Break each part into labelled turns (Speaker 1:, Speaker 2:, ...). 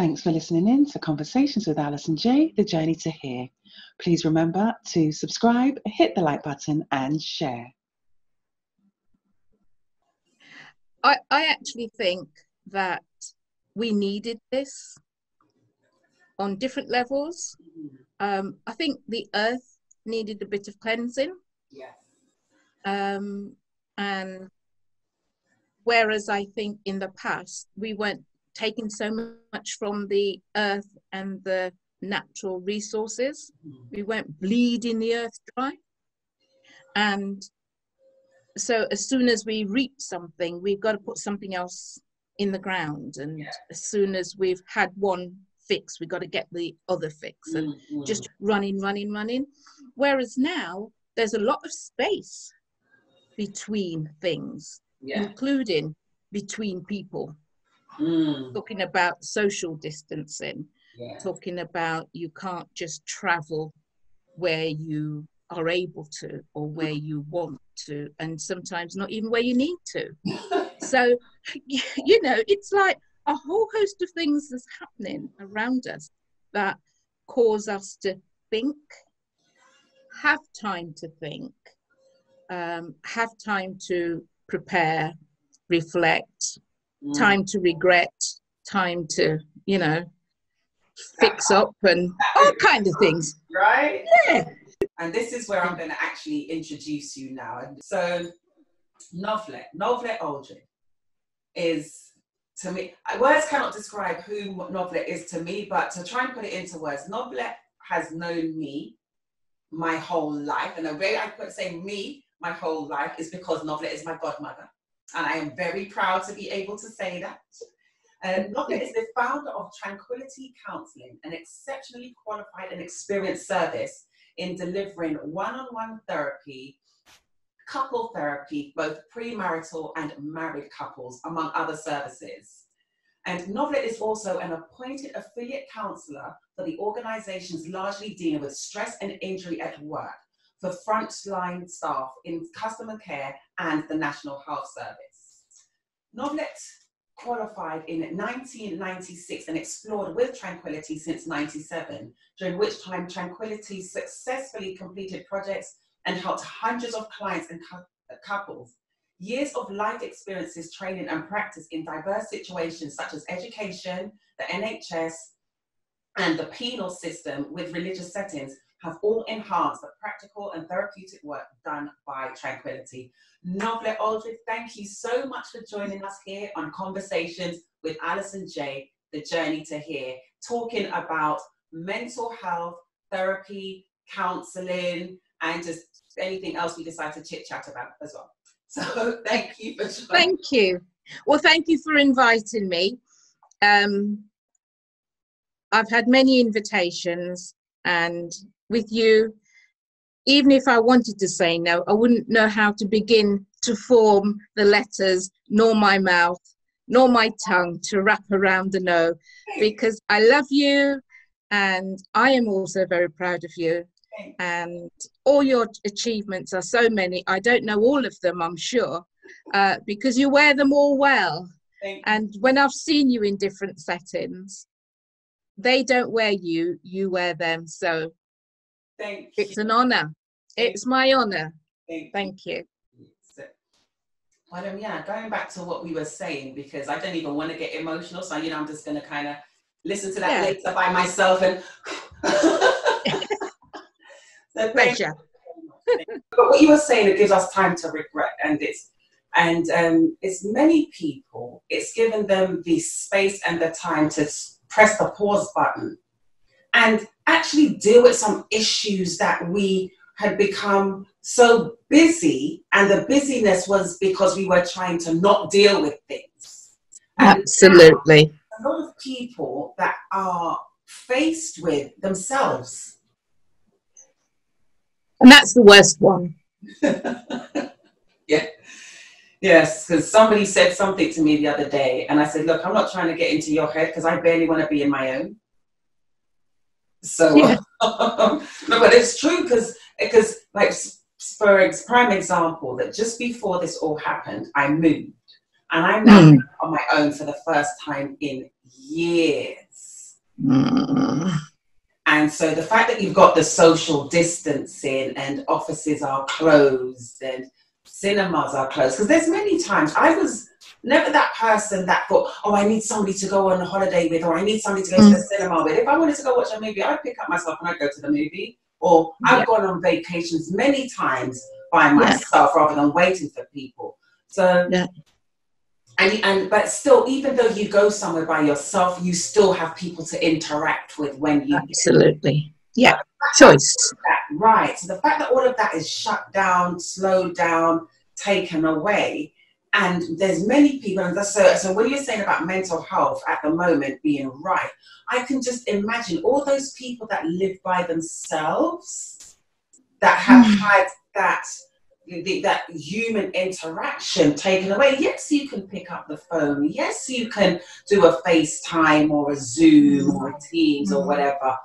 Speaker 1: Thanks for listening in to Conversations with Alison Jaye, The Journey to Here. Please remember to subscribe, hit the like button, and share.
Speaker 2: I, I actually think that we needed this on different levels. Um, I think the earth needed a bit of cleansing.
Speaker 3: Yes.
Speaker 2: Um, and whereas I think in the past we weren't taking so much from the earth and the natural resources,
Speaker 3: Mm-hmm.
Speaker 2: we weren't bleeding the earth dry. And so as soon as we reap something, we've got to put something else in the ground. And
Speaker 3: Yeah.
Speaker 2: as soon as we've had one fix, we've got to get the other fix. And
Speaker 3: Mhm.
Speaker 2: just running, running, running. Whereas now there's a lot of space between things,
Speaker 3: yeah.
Speaker 2: including between people.
Speaker 3: Mm.
Speaker 2: Talking about social distancing,
Speaker 3: yeah.
Speaker 2: talking about you can't just travel where you are able to or where you want to, and sometimes not even where you need to. So, you know, it's like a whole host of things that's happening around us that cause us to think, have time to think, um, have time to prepare, reflect,
Speaker 3: Mm.
Speaker 2: time to regret, time to, you know, fix up and all kind of things.
Speaker 3: Right?
Speaker 2: Yeah.
Speaker 3: And this is where I'm going to actually introduce you now. So, Novelette, Novelette Aldred is to me, words cannot describe who Novelette is to me, but to try and put it into words, Novelette has known me my whole life. And the way I could say me my whole life is because Novelette is my godmother. And I am very proud to be able to say that. Um, Novelette is the founder of Tranquility Counseling, an exceptionally qualified and experienced service in delivering one-on-one therapy, couple therapy, both premarital and married couples, among other services. And Novelette is also an appointed affiliate counselor for the organizations largely dealing with stress and injury at work for frontline staff in customer care and the National Health Service. Novelette qualified in 1996 and explored with Tranquility since 97, during which time Tranquility successfully completed projects and helped hundreds of clients and cou- uh, couples. Years of life experiences, training, and practice in diverse situations such as education, the NHS, and the penal system with religious settings have all enhanced the practical and therapeutic work done by Tranquility. Novelette Aldred, thank you so much for joining us here on Conversations with Alison Jaye, The Journey to Here, talking about mental health, therapy, counseling, and just anything else we decide to chit chat about as well. So thank you for joining.
Speaker 2: Thank you. Well, thank you for inviting me. Um, I've had many invitations, and with you, even if I wanted to say no, I wouldn't know how to begin to form the letters, nor my mouth, nor my tongue to wrap around the no, because I love you, and I am also very proud of you. And all your achievements are so many. I don't know all of them, I'm sure, uh, because you wear them all well. And when I've seen you in different settings, they don't wear you, you wear them. So
Speaker 3: Thank you.
Speaker 2: it's an honor. It's my honor.
Speaker 3: Thank you.
Speaker 2: Thank you.
Speaker 3: So, well, um, yeah, going back to what we were saying, because I don't even want to get emotional, so you know, I'm just going to kind of listen to that
Speaker 2: Yeah.
Speaker 3: later by myself and. so
Speaker 2: Pleasure.
Speaker 3: but what you were saying, it gives us time to regret, and it's and um, it's many people. It's given them the space and the time to press the pause button and actually deal with some issues that we had become so busy, and the busyness was because we were trying to not deal with things. And
Speaker 2: Absolutely.
Speaker 3: a lot of people that are faced with themselves.
Speaker 2: And that's the worst one.
Speaker 3: yeah. Yes, because somebody said something to me the other day, and I said, Look, I'm not trying to get into your head because I barely want to be in my own. So,
Speaker 2: Yeah.
Speaker 3: no, but it's true because, because like, for ex- prime example, that just before this all happened, I moved. And I'm now mm. on my own for the first time in years.
Speaker 2: Mm.
Speaker 3: And so the fact that you've got the social distancing and offices are closed and cinemas are closed, because there's many times I was never that person that thought, oh, I need somebody to go on a holiday with, or I need somebody to go mm. to the cinema with. If I wanted to go watch a movie, I'd pick up myself and I'd go to the movie. Or I've gone on vacations many times by myself yeah. rather than waiting for people. So
Speaker 2: yeah.
Speaker 3: And, and but still, even though you go somewhere by yourself, you still have people to interact with when you
Speaker 2: absolutely yeah choice
Speaker 3: that, right. So the fact that all of that is shut down, slowed down, taken away, and there's many people, and so so when you're saying about mental health at the moment being right, I can just imagine all those people that live by themselves that have mm. had that the, that human interaction taken away. Yes, you can pick up the phone. Yes, you can do a FaceTime or a Zoom or a Teams or mm. whatever.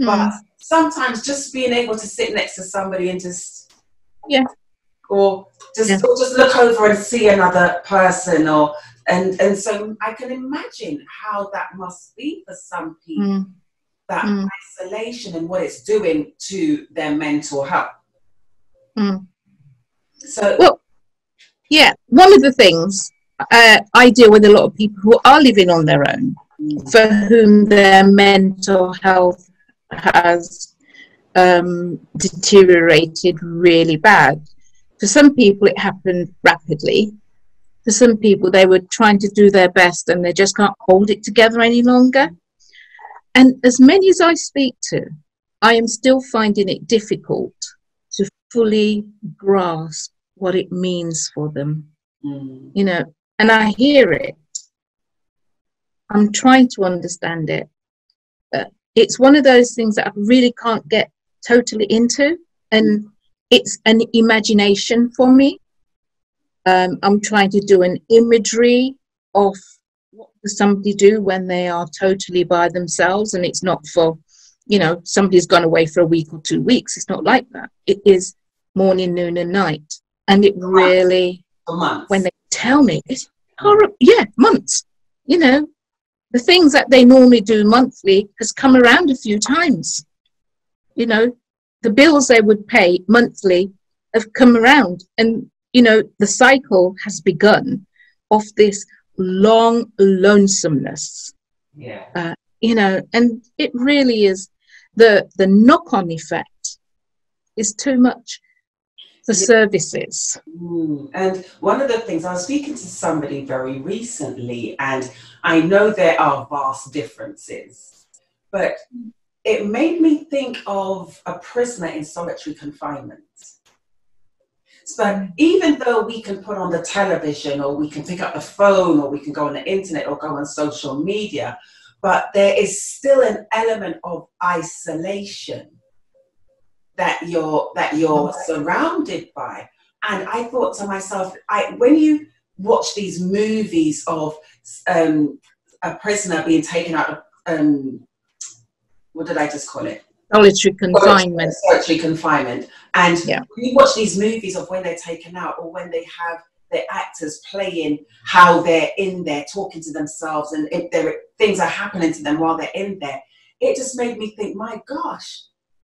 Speaker 3: Mm. But sometimes just being able to sit next to somebody and just
Speaker 2: yeah,
Speaker 3: or just yeah. or just look over and see another person or and and so I can imagine how that must be for some people. Mm. That mm. isolation and what it's doing to their mental health.
Speaker 2: Mm. So, well, yeah, one of the things uh, I deal with a lot of people who are living on their own, mm. for whom their mental health has um, deteriorated really bad. For some people, it happened rapidly. For some people, they were trying to do their best and they just can't hold it together any longer. And as many as I speak to, I am still finding it difficult to fully grasp what it means for them. Mm. You know, and I hear it. I'm trying to understand it. Uh, it's one of those things that I really can't get totally into, and it's an imagination for me. Um, I'm trying to do an imagery of what does somebody do when they are totally by themselves, and it's not for, you know, somebody's gone away for a week or two weeks. It's not like that. It is morning, noon, and night and it really when they tell me it's horrible yeah months you know the things that they normally do monthly has come around a few times. You know the bills they would pay monthly have come around and you know the cycle has begun of this long lonesomeness.
Speaker 3: Yeah.
Speaker 2: Uh, you know and it really is the the knock-on effect is too much the yeah. services.
Speaker 3: Mm. And one of the things, I was speaking to somebody very recently, and I know there are vast differences, but it made me think of a prisoner in solitary confinement. So even though we can put on the television or we can pick up the phone or we can go on the internet or go on social media, but there is still an element of isolation that you're that you're surrounded by. And I thought to myself, I when you watch these movies of um, a prisoner being taken out of um, what did I just call it?
Speaker 2: Solitary confinement.
Speaker 3: Solitary confinement. And yeah. you watch these movies of when they're taken out or when they have their actors playing how they're in there talking to themselves and if there things are happening to them while they're in there. It just made me think, my gosh,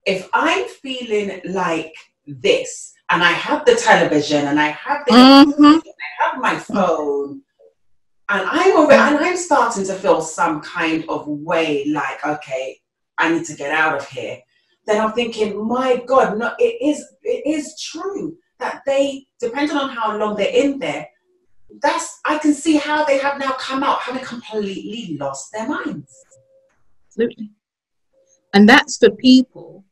Speaker 3: if I'm feeling like this, and I have the television, and I have the, mm-hmm. I have my phone, and I'm already, and I'm starting to feel some kind of way, like okay, I need to get out of here. Then I'm thinking, my God, no, it is, it is true that they, depending on how long they're in there, that's I can see how they have now come out having completely lost their minds.
Speaker 2: Absolutely. And that's for people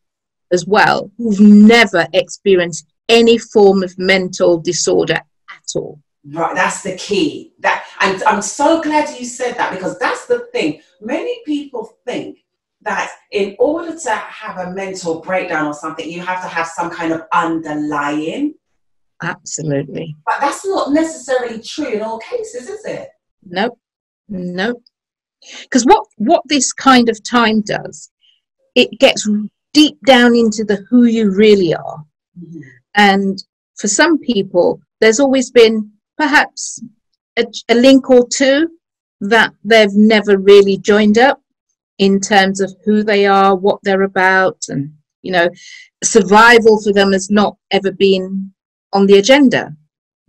Speaker 2: as well who've never experienced any form of mental disorder at all.
Speaker 3: Right, that's the key. That and I'm so glad you said that because that's the thing. Many people think that in order to have a mental breakdown or something, you have to have some kind of underlying.
Speaker 2: Absolutely.
Speaker 3: But that's not necessarily true in all cases, is it?
Speaker 2: Nope. Nope. Because what what this kind of time does, it gets deep down into the who you really are. Mm-hmm. And for some people, there's always been perhaps a, a link or two that they've never really joined up in terms of who they are, what they're about, and you know, survival for them has not ever been on the agenda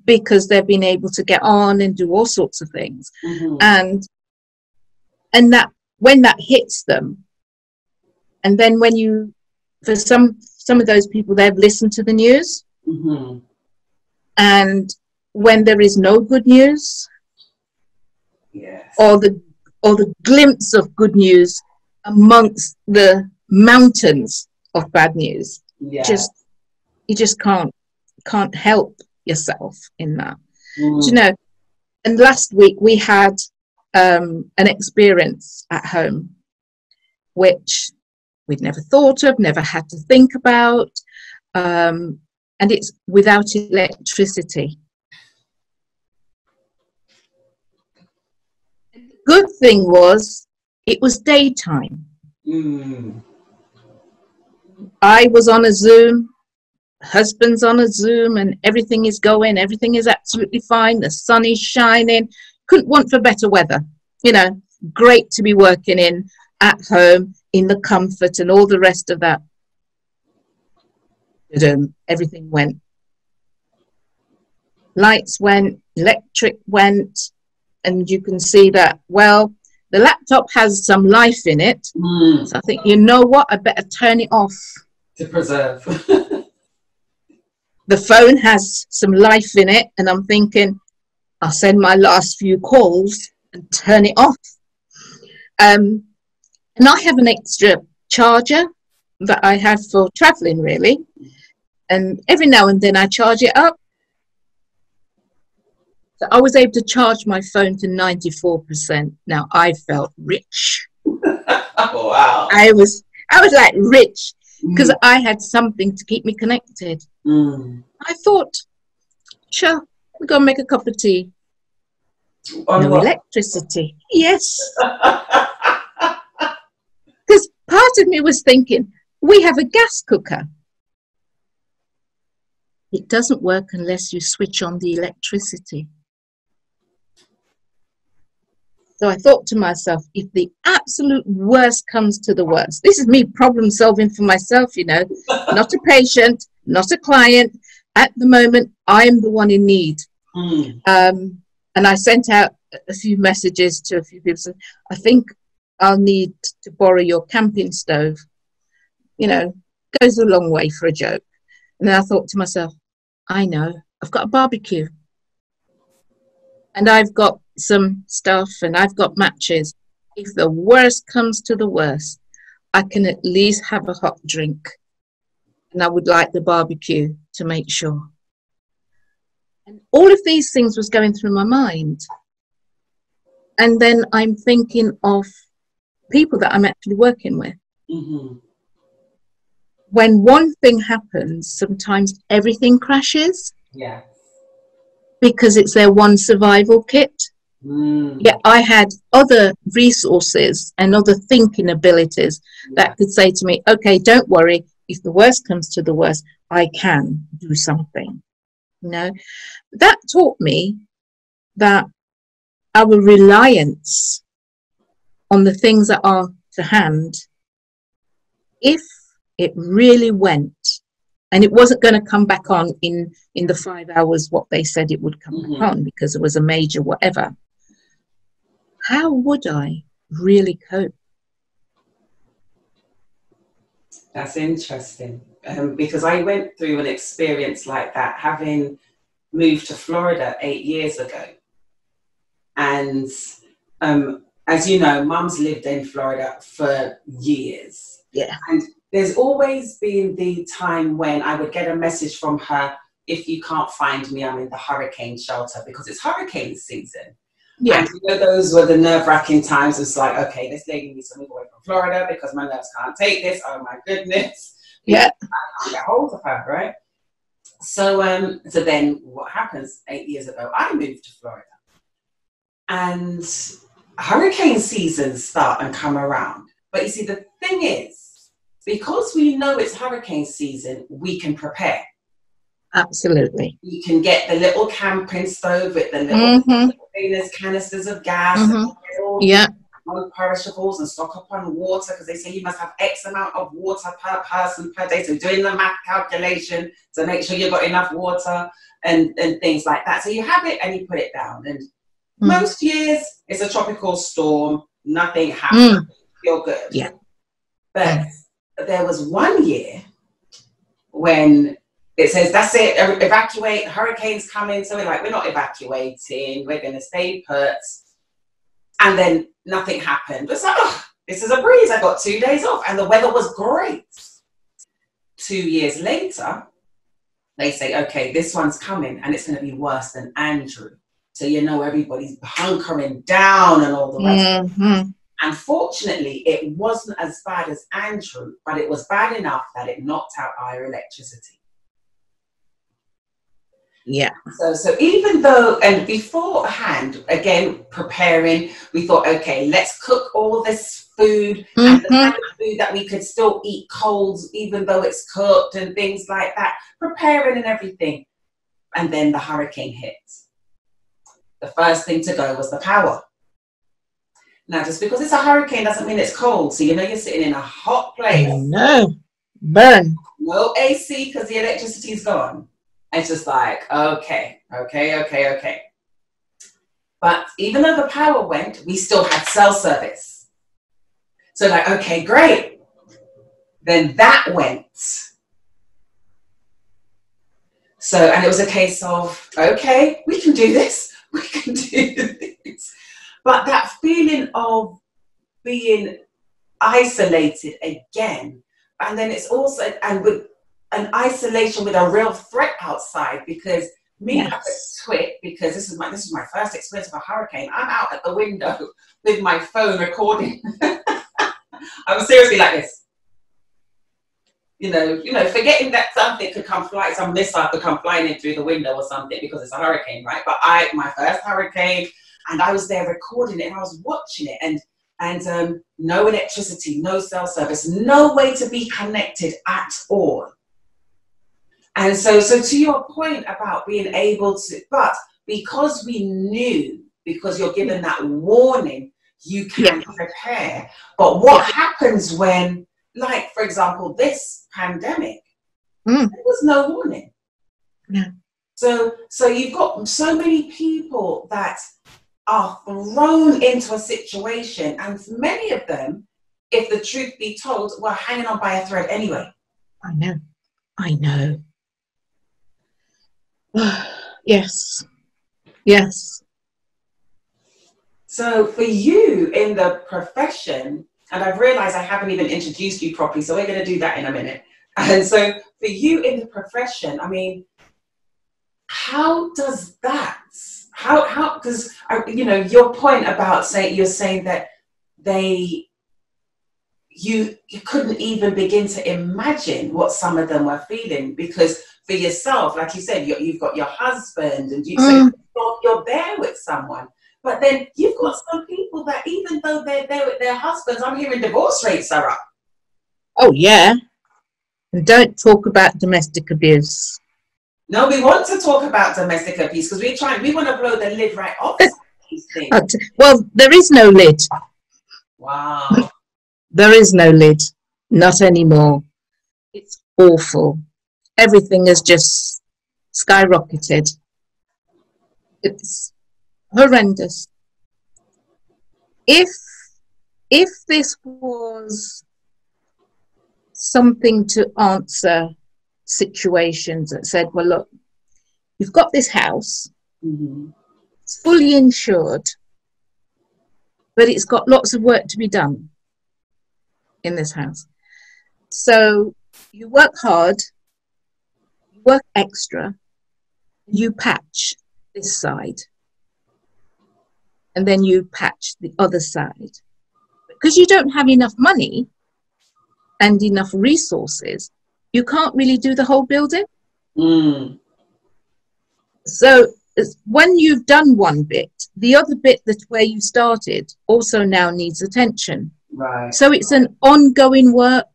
Speaker 2: because they've been able to get on and do all sorts of things. Mm-hmm. And and that when that hits them, and then when you for some some of those people they've listened to the news mm-hmm. and when there is no good news
Speaker 3: yes.
Speaker 2: or the or the glimpse of good news amongst the mountains of bad news yeah. just you just can't can't help yourself in that mm. you know and last week we had um, an experience at home which we'd never thought of never had to think about um, and it's without electricity the good thing was it was daytime mm. I was on a Zoom, husband's on a Zoom, and everything is going, everything is absolutely fine. The sun is shining. Couldn't want for better weather. You know, great to be working in at home in the comfort and all the rest of that. Um, everything went. Lights went, electric went, and you can see that, well, the laptop has some life in it. Mm. So I think, you know what, I better turn it off.
Speaker 3: To preserve.
Speaker 2: the phone has some life in it, and I'm thinking, I'll send my last few calls and turn it off. Um, and I have an extra charger that I have for traveling, really. And every now and then I charge it up so I was able to charge my phone to 94%. Now I felt rich.
Speaker 3: oh, wow.
Speaker 2: I was I was like rich because mm. I had something to keep me connected. Mm. I thought, sure, we're gonna make a cup of tea. On no electricity. Yes. Part of me was thinking, we have a gas cooker. It doesn't work unless you switch on the electricity. So I thought to myself, if the absolute worst comes to the worst, this is me problem solving for myself, you know, not a patient, not a client. At the moment, I am the one in need. Mm. Um, and I sent out a few messages to a few people. I think I'll need to borrow your camping stove. You know, goes a long way for a joke. And then I thought to myself, I know, I've got a barbecue. And I've got some stuff and I've got matches. If the worst comes to the worst, I can at least have a hot drink. And I would like the barbecue to make sure. And all of these things was going through my mind. And then I'm thinking of people that I'm actually working with. Mm-hmm. When one thing happens, sometimes everything crashes.
Speaker 3: Yeah.
Speaker 2: Because it's their one survival kit. Mm. Yeah, I had other resources and other thinking abilities that could say to me, okay, don't worry, if the worst comes to the worst, I can do something. You know, that taught me that our reliance on the things that are to hand, if it really went, and it wasn't going to come back on in in the five hours what they said it would come mm-hmm. back on because it was a major whatever how would I really cope?
Speaker 3: That's interesting um, because I went through an experience like that having moved to Florida eight years ago. And um, as you know, mum's lived in Florida for years.
Speaker 2: Yeah.
Speaker 3: And there's always been the time when I would get a message from her if you can't find me, I'm in the hurricane shelter because it's hurricane season.
Speaker 2: Yeah.
Speaker 3: And you know, those were the nerve wracking times. It's like, okay, this lady needs to move away from Florida because my nerves can't take this. Oh my goodness.
Speaker 2: Yeah.
Speaker 3: I can't get hold of her, right? So, um, so then what happens eight years ago? I moved to Florida. And hurricane seasons start and come around. But you see, the thing is, because we know it's hurricane season, we can prepare.
Speaker 2: Absolutely.
Speaker 3: You can get the little camping stove with the little
Speaker 2: Mm-hmm.
Speaker 3: containers, canisters of gas,
Speaker 2: Mhm.
Speaker 3: all
Speaker 2: Yeah.
Speaker 3: non-perishables and stock up on water because they say you must have X amount of water per person per day. So doing the math calculation to make sure you've got enough water and, and things like that. So you have it and you put it down. And
Speaker 2: Mm.
Speaker 3: most years it's a tropical storm, nothing happens,
Speaker 2: Mm.
Speaker 3: you're good.
Speaker 2: Yeah.
Speaker 3: But there was one year when it says that's it, evacuate, hurricanes coming. So we're like, we're not evacuating, we're gonna stay put. And then nothing happened. It's like, oh, this is a breeze. I got two days off, and the weather was great. Two years later, they say, okay, this one's coming, and it's going to be worse than Andrew. So you know everybody's hunkering down and all the rest.
Speaker 2: hmm
Speaker 3: Unfortunately, it wasn't as bad as Andrew, but it was bad enough that it knocked out our electricity.
Speaker 2: Yeah.
Speaker 3: So, so even though, and beforehand, again, preparing, we thought, okay, let's cook all this food and the kind of food that we could still eat cold, even though it's cooked and things like that, preparing and everything. And then the hurricane hit. The first thing to go was the power. Now, just because it's a hurricane doesn't mean it's cold. So, you know, you're sitting in a hot place
Speaker 2: No. Burn.
Speaker 3: no AC because the electricity's gone. It's just like, okay, okay, okay, okay. But even though the power went, we still had cell service. So, like, okay, great. Then that went. So, and it was a case of, okay, we can do this, we can do this. But that feeling of being isolated again, and then it's also, and with an isolation with a real threat outside because me
Speaker 2: Yes.
Speaker 3: have a twit because this is my this is my first experience of a hurricane. I'm out at the window with my phone recording. I'm seriously like this. You know, you know, forgetting that something could come fly, some missile could come flying in through the window or something because it's a hurricane, right? But I, my first hurricane, and I was there recording it and I was watching it, and and um, no electricity, no cell service, no way to be connected at all. And so, so to your point about being able to, but because we knew, because you're given that warning, you can prepare. But what happens when, like, for example, this pandemic,
Speaker 2: Mm.
Speaker 3: there was no warning.
Speaker 2: No.
Speaker 3: So, so you've got so many people that are thrown into a situation, and many of them, if the truth be told, were hanging on by a thread anyway.
Speaker 2: I know. I know. yes. Yes.
Speaker 3: So for you in the profession, and I've realized I haven't even introduced you properly, so we're going to do that in a minute. And so for you in the profession, I mean, how does that? How how because you know your point about saying you're saying that they you you couldn't even begin to imagine what some of them were feeling because for yourself, like you said, you, you've got your husband and you so
Speaker 2: Mm.
Speaker 3: you're, you're there with someone. But then you've got some people that even though they're there with their husbands, I'm hearing divorce rates are up.
Speaker 2: Oh, yeah. And don't talk about domestic abuse.
Speaker 3: No, we want to talk about domestic abuse because we're trying, we want to blow the lid right off these things.
Speaker 2: Well, there is no lid.
Speaker 3: Wow.
Speaker 2: There is no lid. Not anymore. It's awful. Everything has just skyrocketed. It's horrendous. If if this was something to answer situations that said, well, look, you've got this house,
Speaker 3: Mhm.
Speaker 2: it's fully insured, but it's got lots of work to be done in this house. So you work hard, you work extra, you patch this side, and then you patch the other side. Because you don't have enough money and enough resources, you can't really do the whole building.
Speaker 3: Mm.
Speaker 2: So when you've done one bit, the other bit that where you started also now needs attention.
Speaker 3: Right.
Speaker 2: So it's an ongoing work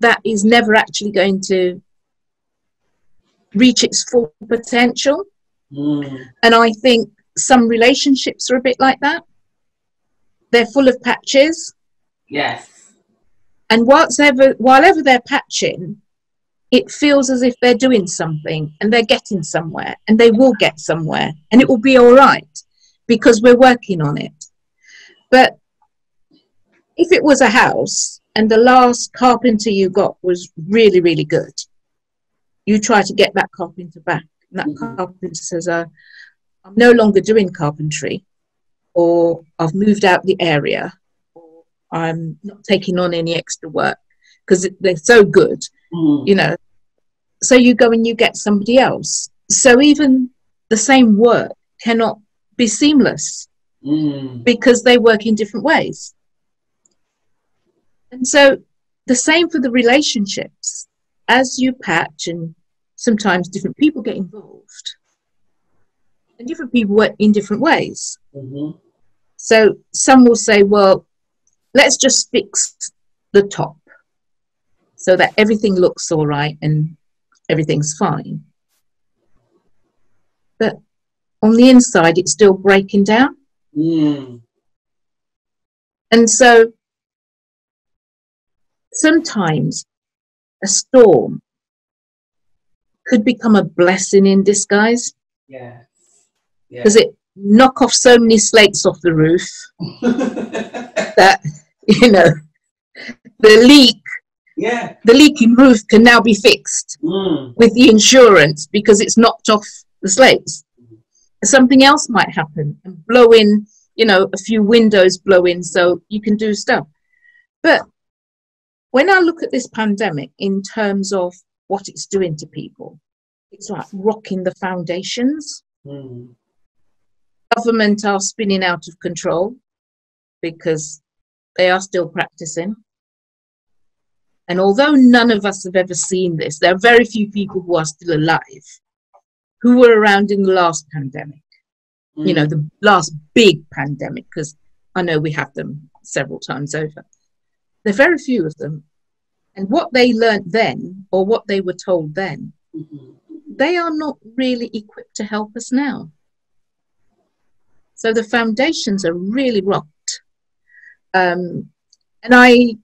Speaker 2: that is never actually going to reach its full potential.
Speaker 3: Mm.
Speaker 2: And I think some relationships are a bit like that. They're full of patches.
Speaker 3: Yes.
Speaker 2: And whatever, while ever they're patching, it feels as if they're doing something and they're getting somewhere and they will get somewhere and it will be all right because we're working on it. But if it was a house and the last carpenter you got was really, really good, you try to get that carpenter back. And that
Speaker 3: Mhm.
Speaker 2: carpenter says, uh, I'm no longer doing carpentry, or I've moved out the area, or I'm not taking on any extra work because they're so good,
Speaker 3: Mm.
Speaker 2: you know. So you go and you get somebody else. So even the same work cannot be seamless
Speaker 3: Mm.
Speaker 2: because they work in different ways. And so the same for the relationships. As you patch, and sometimes different people get involved, and different people work in different ways.
Speaker 3: Mhm.
Speaker 2: So some will say, well, let's just fix the top so that everything looks all right and everything's fine. But on the inside, it's still breaking down.
Speaker 3: Mm.
Speaker 2: And so sometimes a storm could become a blessing in disguise
Speaker 3: Yeah.
Speaker 2: Because it knock off so many slates off the roof that you know the leak
Speaker 3: yeah.
Speaker 2: the leaking roof can now be fixed
Speaker 3: Mm.
Speaker 2: with the insurance because it's knocked off the slates something else might happen and blow in you know a few windows blow in so you can do stuff but when i look at this pandemic in terms of what it's doing to people it's like rocking the foundations
Speaker 3: Mm.
Speaker 2: Government are spinning out of control because they are still practicing. And although none of us have ever seen this, there are very few people who are still alive who were around in the last pandemic, you know, the last big pandemic, because I know we have them several times over. There are very few of them. And what they learnt then, or what they were told then,
Speaker 3: Mhm.
Speaker 2: they are not really equipped to help us now. So the foundations are really rocked. Um, and I,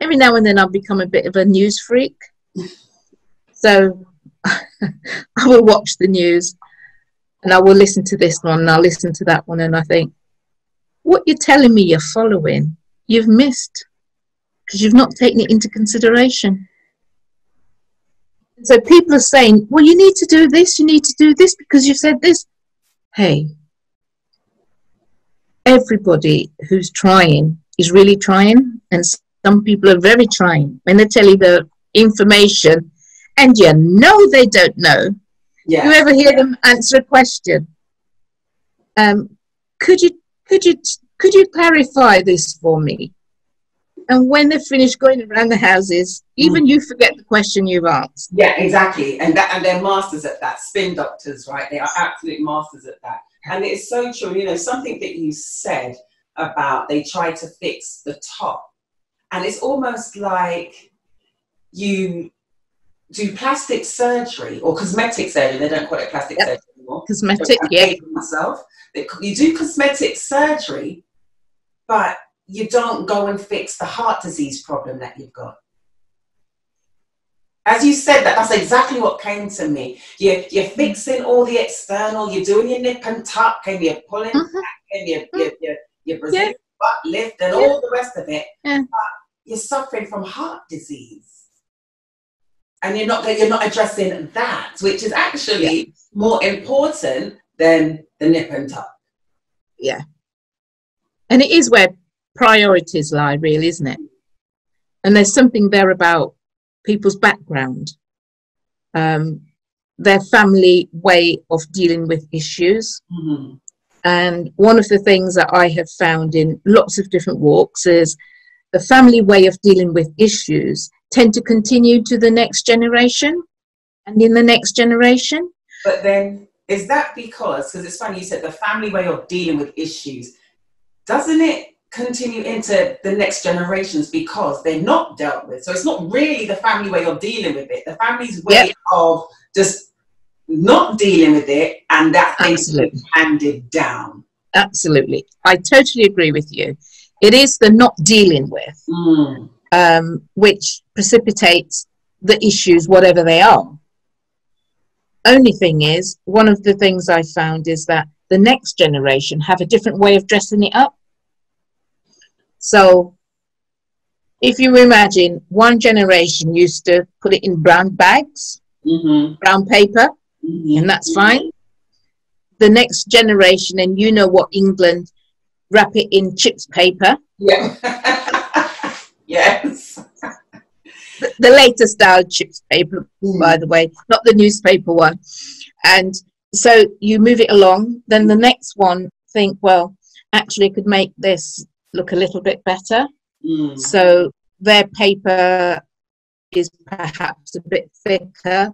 Speaker 2: every now and then, I'll become a bit of a news freak. So I will watch the news and I will listen to this one and I'll listen to that one. And I think, what you're telling me you're following, you've missed because you've not taken it into consideration. So people are saying, well, you need to do this, you need to do this because you said this. Hey, everybody who's trying is really trying, and some people are very trying when they tell you the information and you know they don't know.
Speaker 3: Yeah.
Speaker 2: You ever hear them answer a question? Um, could you could you could you clarify this for me? And when they're finished going around the houses, even you forget the question you've asked.
Speaker 3: Yeah, exactly. And that and they're masters at that. Spin doctors, right? They are absolute masters at that. And it's so true. You know, something that you said about they try to fix the top. And it's almost like you do plastic surgery or cosmetic surgery. They don't call it plastic
Speaker 2: Yep.
Speaker 3: surgery anymore.
Speaker 2: Cosmetic,
Speaker 3: I'm
Speaker 2: yeah.
Speaker 3: myself. You do cosmetic surgery, but you don't go and fix the heart disease problem that you've got. As you said that, that's exactly what came to me. You're, you're fixing all the external, you're doing your nip and tuck, and you're pulling
Speaker 2: Mhm.
Speaker 3: back, and you're, you're, you're, you're Brazilian
Speaker 2: Yeah.
Speaker 3: butt lift, and
Speaker 2: Yeah.
Speaker 3: all the rest of it.
Speaker 2: Yeah.
Speaker 3: But you're suffering from heart disease. And you're not, you're not addressing that, which is actually more important than the nip and tuck. Yeah.
Speaker 2: And it is where priorities lie, really, isn't it? And there's something there about people's background, um, their family way of dealing with issues.
Speaker 3: Mhm.
Speaker 2: And one of the things that I have found in lots of different walks is the family way of dealing with issues tend to continue to the next generation and in the next generation.
Speaker 3: But then, is that because, because it's funny, you said the family way of dealing with issues, doesn't it continue into the next generations because they're not dealt with? So it's not really the family way of dealing with it. The family's way
Speaker 2: Yep.
Speaker 3: of just not dealing with it and that thing
Speaker 2: Absolutely.
Speaker 3: handed down.
Speaker 2: Absolutely. I totally agree with you. It is the not dealing with
Speaker 3: Mm.
Speaker 2: um, which precipitates the issues, whatever they are. Only thing is, one of the things I found is that the next generation have a different way of dressing it up. So, if you imagine one generation used to put it in brown bags,
Speaker 3: Mm-hmm.
Speaker 2: brown paper,
Speaker 3: Mm-hmm.
Speaker 2: and that's fine. The next generation, and you know what England wrap it in chips paper,
Speaker 3: Yeah. yes.
Speaker 2: the, the later style chips paper, by the way, not the newspaper one. And so you move it along, then the next one think, well, actually, I could make this look a little bit better.
Speaker 3: Mm.
Speaker 2: So their paper is perhaps a bit thicker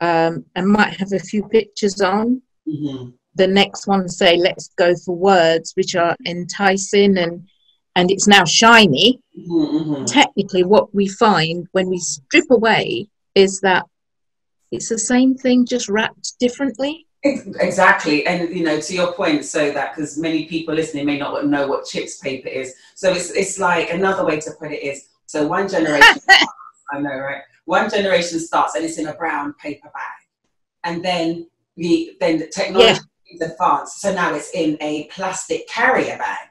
Speaker 2: um, and might have a few pictures on.
Speaker 3: Mhm.
Speaker 2: The next one say, let's go for words which are enticing and and it's now shiny.
Speaker 3: Mhm, mhm.
Speaker 2: Technically, what we find when we strip away is that it's the same thing, just wrapped differently.
Speaker 3: Ex- Exactly, and you know, to your point, so that because many people listening may not know what chips paper is, so it's it's like another way to put it is so one generation, I know, right? One generation starts and it's in a brown paper bag, and then the then the technology is advanced, so now it's in a plastic carrier bag,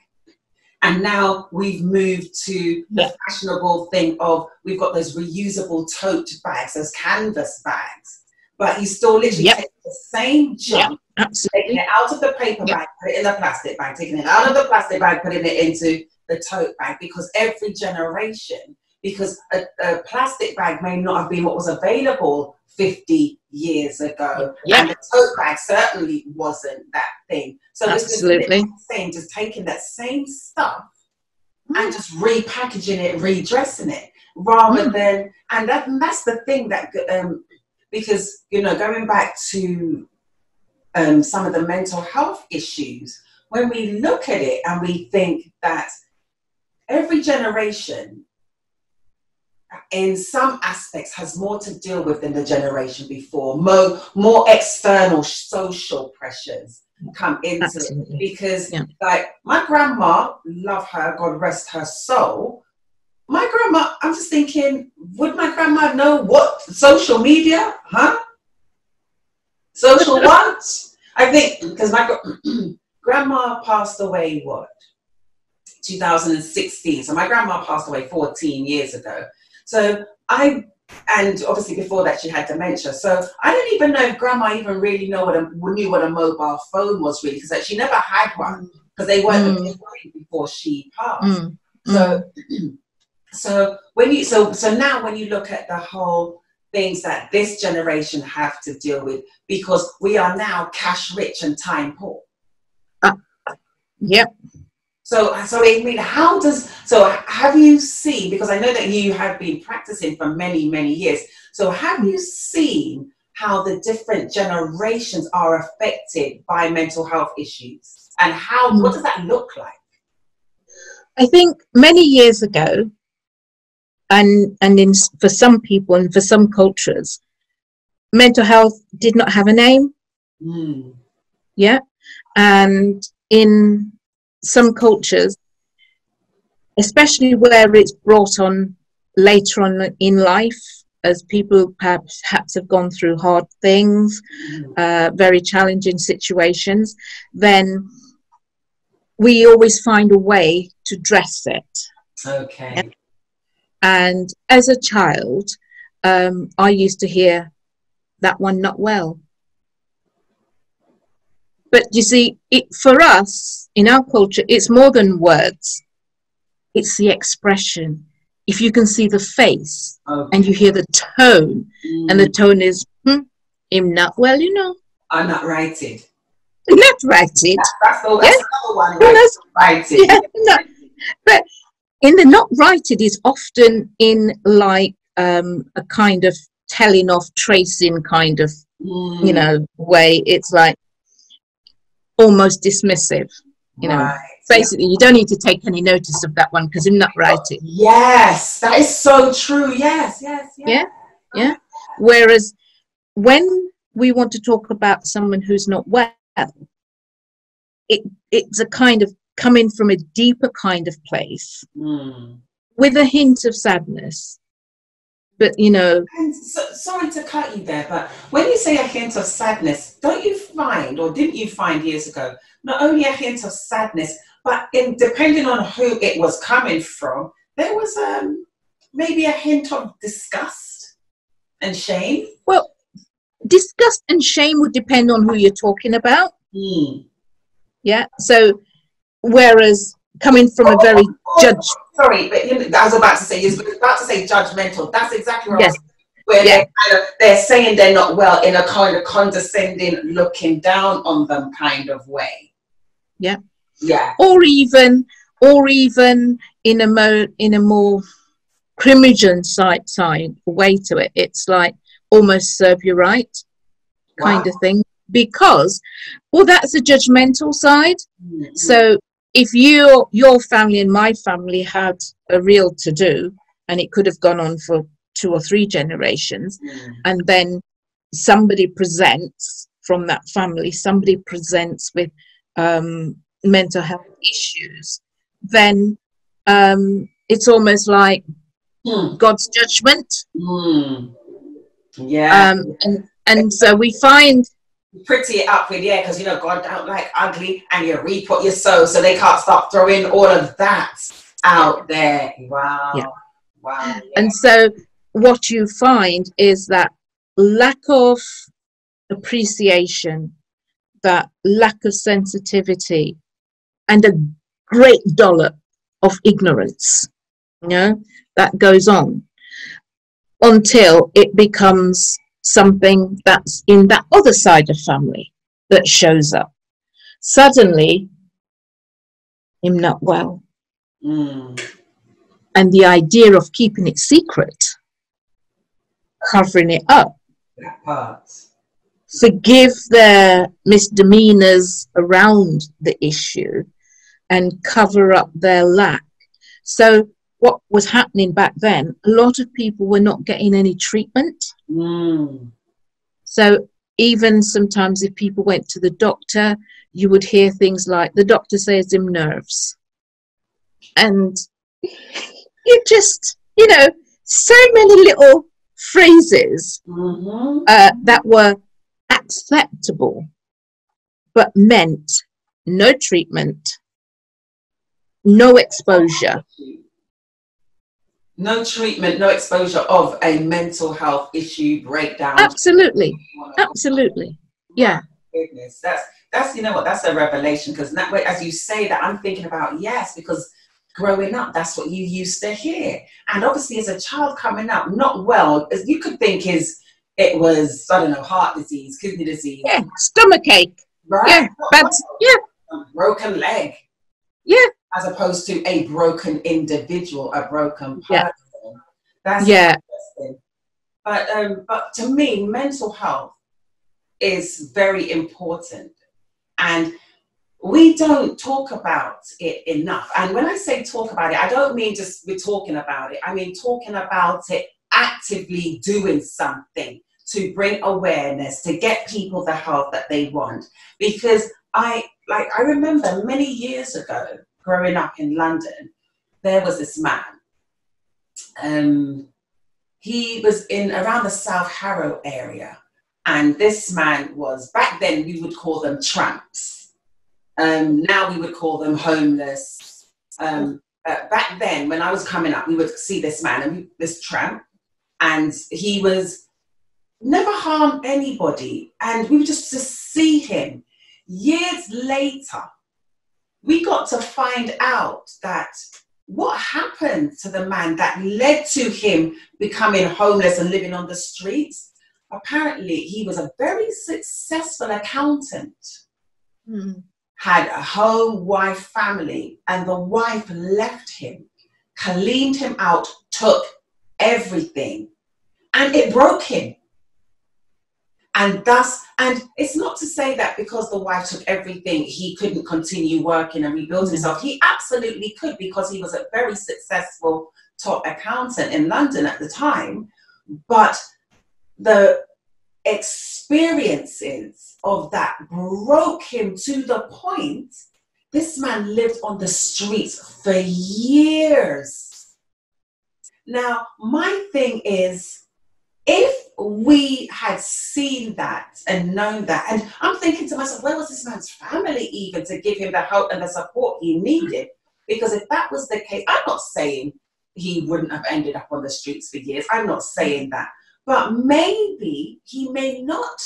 Speaker 3: and now we've moved to
Speaker 2: Yeah.
Speaker 3: the fashionable thing of we've got those reusable tote bags, those canvas bags, but you still literally
Speaker 2: Yep.
Speaker 3: take the same junk taking it out of the paper
Speaker 2: Yep.
Speaker 3: bag, put it in the plastic bag, taking it out of the plastic bag, putting it into the tote bag because every generation, because a, a plastic bag may not have been what was available 50 years ago.
Speaker 2: Yep.
Speaker 3: And the tote bag certainly wasn't that thing. So
Speaker 2: Absolutely.
Speaker 3: literally the same, just taking that same stuff and just repackaging it, redressing it, rather
Speaker 2: Mm.
Speaker 3: than and that and that's the thing that um because you know going back to um some of the mental health issues when we look at it and we think that every generation in some aspects has more to deal with than the generation before more more external social pressures come into it because
Speaker 2: Yeah.
Speaker 3: like my grandma love her god rest her soul my grandma i'm just thinking would my grandma know what social media huh social what i think because my grandma passed away what 2016 so my grandma passed away 14 years ago so i and obviously before that she had dementia. So I don't even know if grandma even really know what a, knew what a mobile phone was really because she never had one because they weren't
Speaker 2: Mm.
Speaker 3: before she passed.
Speaker 2: Mm.
Speaker 3: So so when you so so now when you look at the whole things that this generation have to deal with because we are now cash rich and time poor.
Speaker 2: Uh, yep.
Speaker 3: So, so I mean, how does so have you seen? Because I know that you have been practicing for many, many years. So, have you seen how the different generations are affected by mental health issues, and how what does that look like?
Speaker 2: I think many years ago, and and in for some people and for some cultures, mental health did not have a name.
Speaker 3: Mm.
Speaker 2: Yeah, and in some cultures, especially where it's brought on later on in life, as people perhaps, perhaps have gone through hard things, uh, very challenging situations, then we always find a way to dress it.
Speaker 3: Okay.
Speaker 2: And as a child, um, I used to hear that one not well. But you see, it, for us in our culture, it's more than words, it's the expression. If you can see the face
Speaker 3: okay.
Speaker 2: and you hear the tone, and the
Speaker 3: Mm.
Speaker 2: tone is, hmm, him not well, you know,
Speaker 3: I'm not righted.
Speaker 2: not righted.
Speaker 3: That's the that's another one. Right?
Speaker 2: that's-
Speaker 3: Righted.
Speaker 2: yeah, no. But in the not righted is often in like um, a kind of telling off, tracing kind of,
Speaker 3: Mm.
Speaker 2: you know, way. It's like almost dismissive. you know,
Speaker 3: Right.
Speaker 2: Basically, you don't need to take any notice of that one because I'm not righted.
Speaker 3: Yes, that is so true. Yes, yes, yes.
Speaker 2: Yeah. Whereas when we want to talk about someone who's not well, it, it's a kind of coming from a deeper kind of place
Speaker 3: Mm.
Speaker 2: with a hint of sadness. But you know,
Speaker 3: so, sorry to cut you there, but when you say a hint of sadness, don't you find, or didn't you find years ago, not only a hint of sadness, but in depending on who it was coming from, there was um maybe a hint of disgust and shame.
Speaker 2: well, disgust and shame would depend on who you're talking about.
Speaker 3: Mm.
Speaker 2: Yeah. So, whereas coming from a very judge,
Speaker 3: Sorry, but you know, I was about to say, you was about to say judgmental. That's exactly what
Speaker 2: Yes.
Speaker 3: where
Speaker 2: Yeah.
Speaker 3: they're, kind of, they're saying they're not well in a kind of condescending, looking down on them kind of way.
Speaker 2: Yeah.
Speaker 3: Yeah.
Speaker 2: or even, or even in a mo in a more criminal side side way to it, it's like almost serve you right kind
Speaker 3: Wow.
Speaker 2: of thing. Because, well, that's a judgmental side.
Speaker 3: Mhm.
Speaker 2: So if you your family and my family had a real to do and it could have gone on for two or three generations
Speaker 3: Mm.
Speaker 2: and then somebody presents from that family somebody presents with um, mental health issues then um, it's almost like
Speaker 3: Mm.
Speaker 2: god's judgment
Speaker 3: Mm. Yeah.
Speaker 2: um, and and so we find
Speaker 3: Pretty it up with, yeah, because you know, God don't like ugly and you reap what you sow, so they can't start throwing all of that out there. Wow.
Speaker 2: Yeah.
Speaker 3: Wow. yeah.
Speaker 2: And so what you find is that lack of appreciation, that lack of sensitivity, and a great dollop of ignorance, you know, that goes on until it becomes something that's in that other side of family that shows up. Suddenly, I'm not well
Speaker 3: Mm.
Speaker 2: and the idea of keeping it secret, covering it up, forgive their misdemeanors around the issue, and cover up their lack. So, what was happening back then, a lot of people were not getting any treatment.
Speaker 3: Mm.
Speaker 2: So, even sometimes if people went to the doctor, you would hear things like, the doctor says him nerves. And you just, you know, so many little phrases
Speaker 3: hmm
Speaker 2: uh, that were acceptable, but meant no treatment, no exposure.
Speaker 3: No treatment, no exposure of a mental health issue breakdown.
Speaker 2: Absolutely, absolutely. Yeah,
Speaker 3: goodness that's that's you know what that's a revelation because that way as you say that i'm thinking about yes because growing up that's what you used to hear and obviously as a child coming up not well as you could think is it was i don't know heart disease kidney disease
Speaker 2: yeah, stomach ache.
Speaker 3: right
Speaker 2: Yeah, bad. Yeah,
Speaker 3: broken leg
Speaker 2: yeah,
Speaker 3: as opposed to a broken individual a broken person
Speaker 2: Yeah.
Speaker 3: that's
Speaker 2: yeah.
Speaker 3: interesting. But um, but to me, mental health is very important, and we don't talk about it enough. And when I say talk about it, I don't mean just we're talking about it. I mean talking about it actively doing something to bring awareness to get people the help that they want. Because I like I remember many years ago growing up in London, there was this man. Um, he was in around the South Harrow area, and this man was back then we would call them tramps. Um, now we would call them homeless. Um, back then, when I was coming up, we would see this man and we, this tramp, and he was never harmed anybody, and we would just to see him. Years later, we got to find out that what happened to the man that led to him becoming homeless and living on the streets. Apparently, he was a very successful accountant,
Speaker 2: Mm.
Speaker 3: had a home, wife, family, and the wife left him, cleaned him out, took everything, and it broke him. And thus, and it's not to say that because the wife took everything, he couldn't continue working and rebuild
Speaker 2: Mm.
Speaker 3: himself. He absolutely could because he was a very successful top accountant in London at the time. But the experiences of that broke him to the point this man lived on the streets for years. Now, my thing is, if we had seen that and known that, and I'm thinking to myself, where was this man's family even to give him the help and the support he needed? Because if that was the case, I'm not saying he wouldn't have ended up on the streets for years. I'm not saying that. But maybe he may not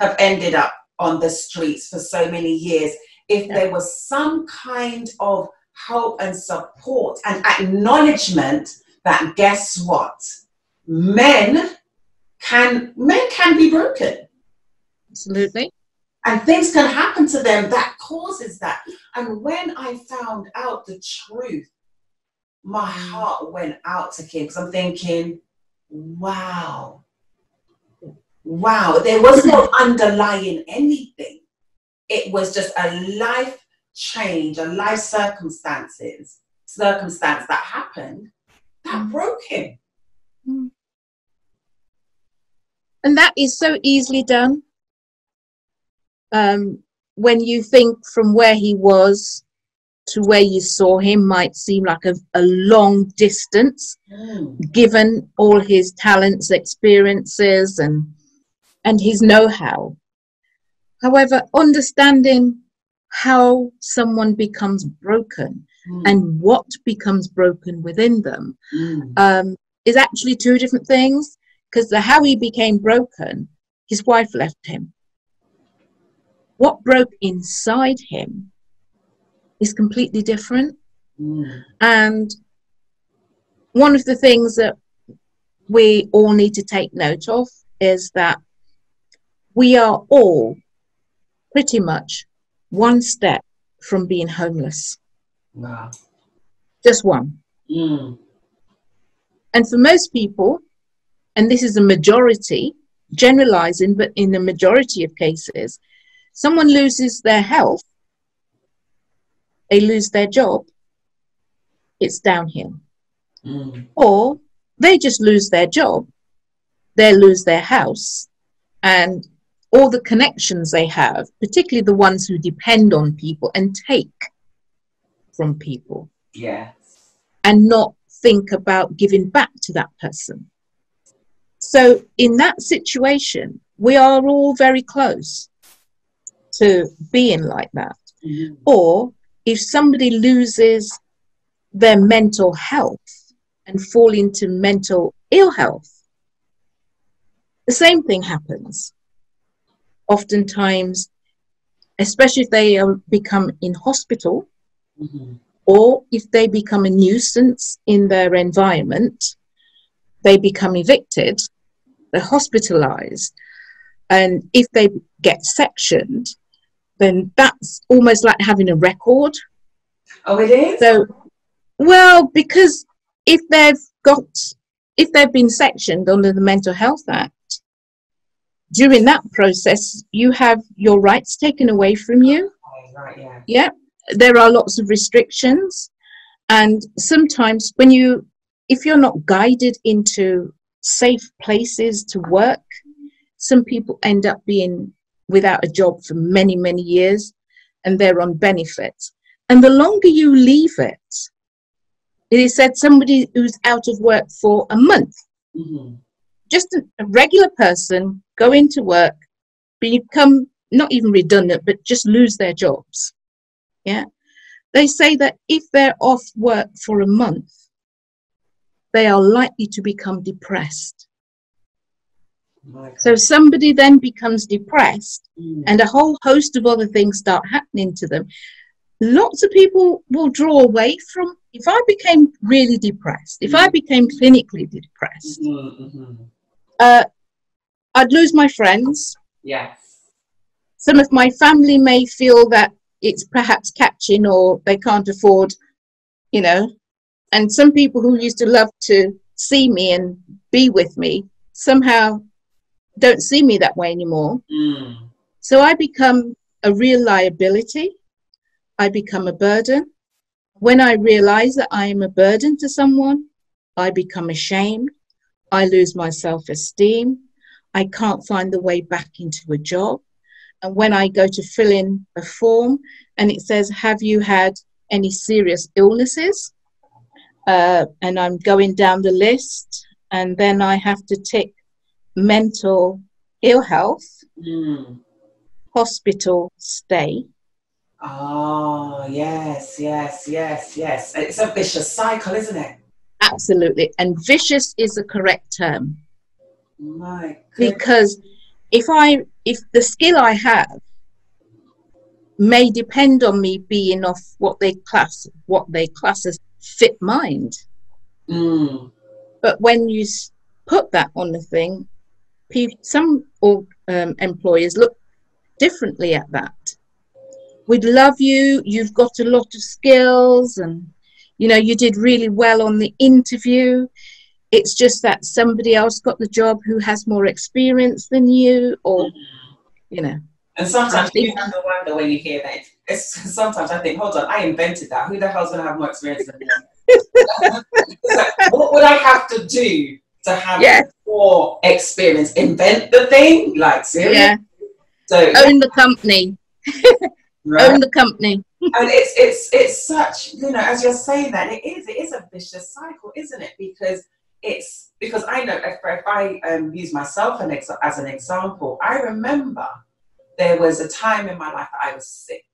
Speaker 3: have ended up on the streets for so many years if there was some kind of help and support and acknowledgement that guess what men can men can be broken
Speaker 2: absolutely
Speaker 3: and things can happen to them that causes that and when i found out the truth my mm. heart went out to him because i'm thinking wow wow there was no underlying anything it was just a life change, a life circumstances, circumstance that happened that mm. broke him. Mm.
Speaker 2: And that is so easily done. Um, when you think from where he was to where you saw him might seem like a, a long distance, mm. given all his talents, experiences, and and his know-how. However, understanding how someone becomes broken mm. and what becomes broken within them mm. um, is actually two different things. Because the how he became broken, his wife left him. What broke inside him is completely different. Mm. And one of the things that we all need to take note of is that we are all pretty much one step from being homeless.
Speaker 3: Wow.
Speaker 2: Just one.
Speaker 3: Mm.
Speaker 2: And for most people, and this is a majority, generalizing, but in the majority of cases, someone loses their health, they lose their job, it's downhill.
Speaker 3: Mm.
Speaker 2: Or they just lose their job, they lose their house, and all the connections they have, particularly the ones who depend on people and take from people.
Speaker 3: Yes.
Speaker 2: And not think about giving back to that person. So, in that situation, we are all very close to being like that.
Speaker 3: Mm-hmm.
Speaker 2: Or if somebody loses their mental health and fall into mental ill health, the same thing happens oftentimes, especially if they become in hospital
Speaker 3: mm-hmm.
Speaker 2: or if they become a nuisance in their environment, they become evicted, they're hospitalized. And if they get sectioned, then that's almost like having a record.
Speaker 3: Oh, it is?
Speaker 2: So, well, because if they've got, if they've been sectioned under the Mental Health Act, during that process, you have your rights taken away from you.
Speaker 3: Oh, right, yeah.
Speaker 2: yeah. There are lots of restrictions. And sometimes, when you, if you're not guided into safe places to work, some people end up being without a job for many, many years and they're on benefits. And the longer you leave it, it is said somebody who's out of work for a month,
Speaker 3: mm-hmm.
Speaker 2: just a, a regular person go into work, become not even redundant, but just lose their jobs. Yeah. They say that if they're off work for a month, they are likely to become depressed. So somebody then becomes depressed,
Speaker 3: mm.
Speaker 2: and a whole host of other things start happening to them. Lots of people will draw away from. If I became really depressed, if I mm. became clinically depressed,
Speaker 3: mm-hmm.
Speaker 2: uh, I'd lose my friends.
Speaker 3: Yes.
Speaker 2: Some of my family may feel that it's perhaps catching or they can't afford, you know. And some people who used to love to see me and be with me somehow don't see me that way anymore.
Speaker 3: Mm.
Speaker 2: So I become a real liability. I become a burden. When I realize that I am a burden to someone, I become ashamed. I lose my self esteem. I can't find the way back into a job. And when I go to fill in a form and it says, Have you had any serious illnesses? Uh, and I'm going down the list, and then I have to tick mental ill health,
Speaker 3: Mm.
Speaker 2: hospital stay.
Speaker 3: Oh, yes, yes, yes, yes. It's a vicious cycle, isn't it?
Speaker 2: Absolutely. And vicious is the correct term.
Speaker 3: My goodness.
Speaker 2: because if I if the skill I have may depend on me being off what they class what they class as fit mind,
Speaker 3: Mm.
Speaker 2: but when you put that on the thing, some or, um, employers look differently at that. We'd love you. You've got a lot of skills, and you know you did really well on the interview. It's just that somebody else got the job who has more experience than you, or you know.
Speaker 3: And sometimes you have to wonder when you hear that. It's, sometimes I think, hold on, I invented that. Who the hell's going to have more experience than me? Like, what would I have to do to have
Speaker 2: Yeah.
Speaker 3: more experience? Invent the thing? Like, seriously?
Speaker 2: Yeah,
Speaker 3: So,
Speaker 2: own the company.
Speaker 3: right?
Speaker 2: Own the company.
Speaker 3: and it's it's it's such you know as you're saying that it is it is a vicious cycle isn't it because it's because i know if, if i um, use myself an ex- as an example i remember there was a time in my life that i was sick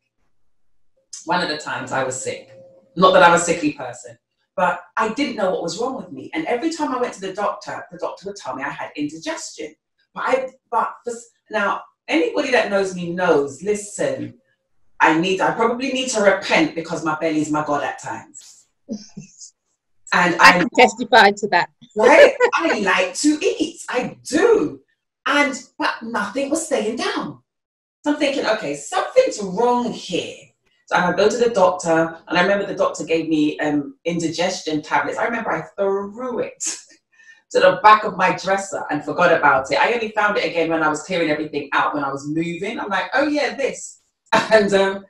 Speaker 3: one of the times i was sick not that i'm a sickly person but i didn't know what was wrong with me and every time i went to the doctor the doctor would tell me i had indigestion but i but for, now anybody that knows me knows listen I need, I probably need to repent because my belly is my God at times. And
Speaker 2: I
Speaker 3: I,
Speaker 2: can testify to that.
Speaker 3: right, I like to eat. I do. And, but nothing was staying down. So I'm thinking, okay, something's wrong here. So I go to the doctor, and I remember the doctor gave me um, indigestion tablets. I remember I threw it to the back of my dresser and forgot about it. I only found it again when I was clearing everything out, when I was moving. I'm like, oh yeah, this. And um,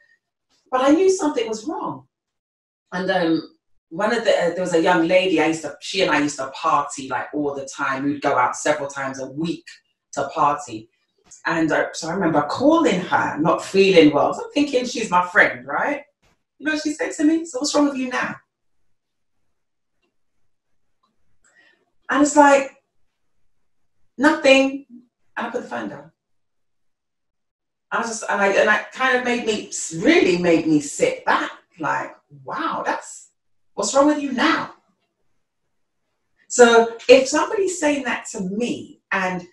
Speaker 3: but I knew something was wrong. And um, one of the uh, there was a young lady I used to she and I used to party like all the time. We'd go out several times a week to party. And uh, so I remember calling her, not feeling well. So I'm thinking she's my friend, right? You know, she said to me, "So what's wrong with you now?" And it's like nothing. And I put the phone down. I was just, and I, and that kind of made me, really made me sit back, like, wow, that's, what's wrong with you now? So if somebody's saying that to me and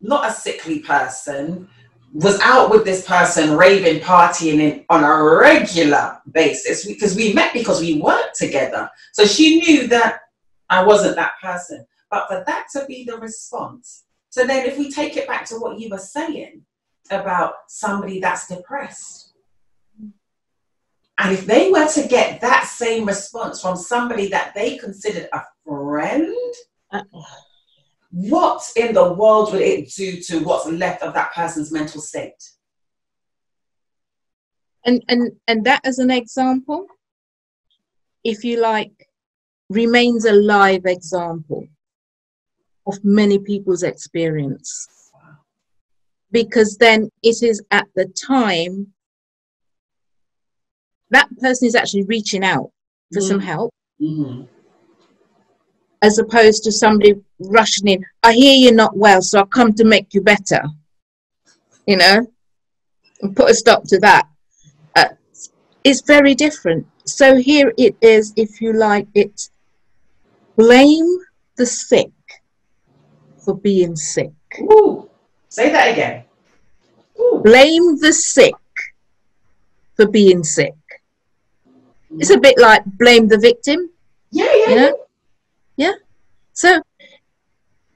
Speaker 3: not a sickly person, was out with this person raving, partying in, on a regular basis because we met because we worked together. So she knew that I wasn't that person. But for that to be the response, so then if we take it back to what you were saying, about somebody that's depressed. And if they were to get that same response from somebody that they considered a friend, uh-uh. What in the world will it do to what's left of that person's mental state?
Speaker 2: And and and that as an example, if you like, remains a live example of many people's experience. Because then it is at the time that person is actually reaching out for some
Speaker 3: Mm.
Speaker 2: help
Speaker 3: Mm-hmm.
Speaker 2: As opposed to somebody rushing in. I hear you're not well, so I've come to make you better. You know, and put a stop to that. Uh, it's very different. So here it is, if you like, it's blame the sick for being sick.
Speaker 3: Ooh, say that again. Ooh.
Speaker 2: Blame the sick for being sick. It's a bit like blame the victim.
Speaker 3: Yeah, yeah,
Speaker 2: you know yeah so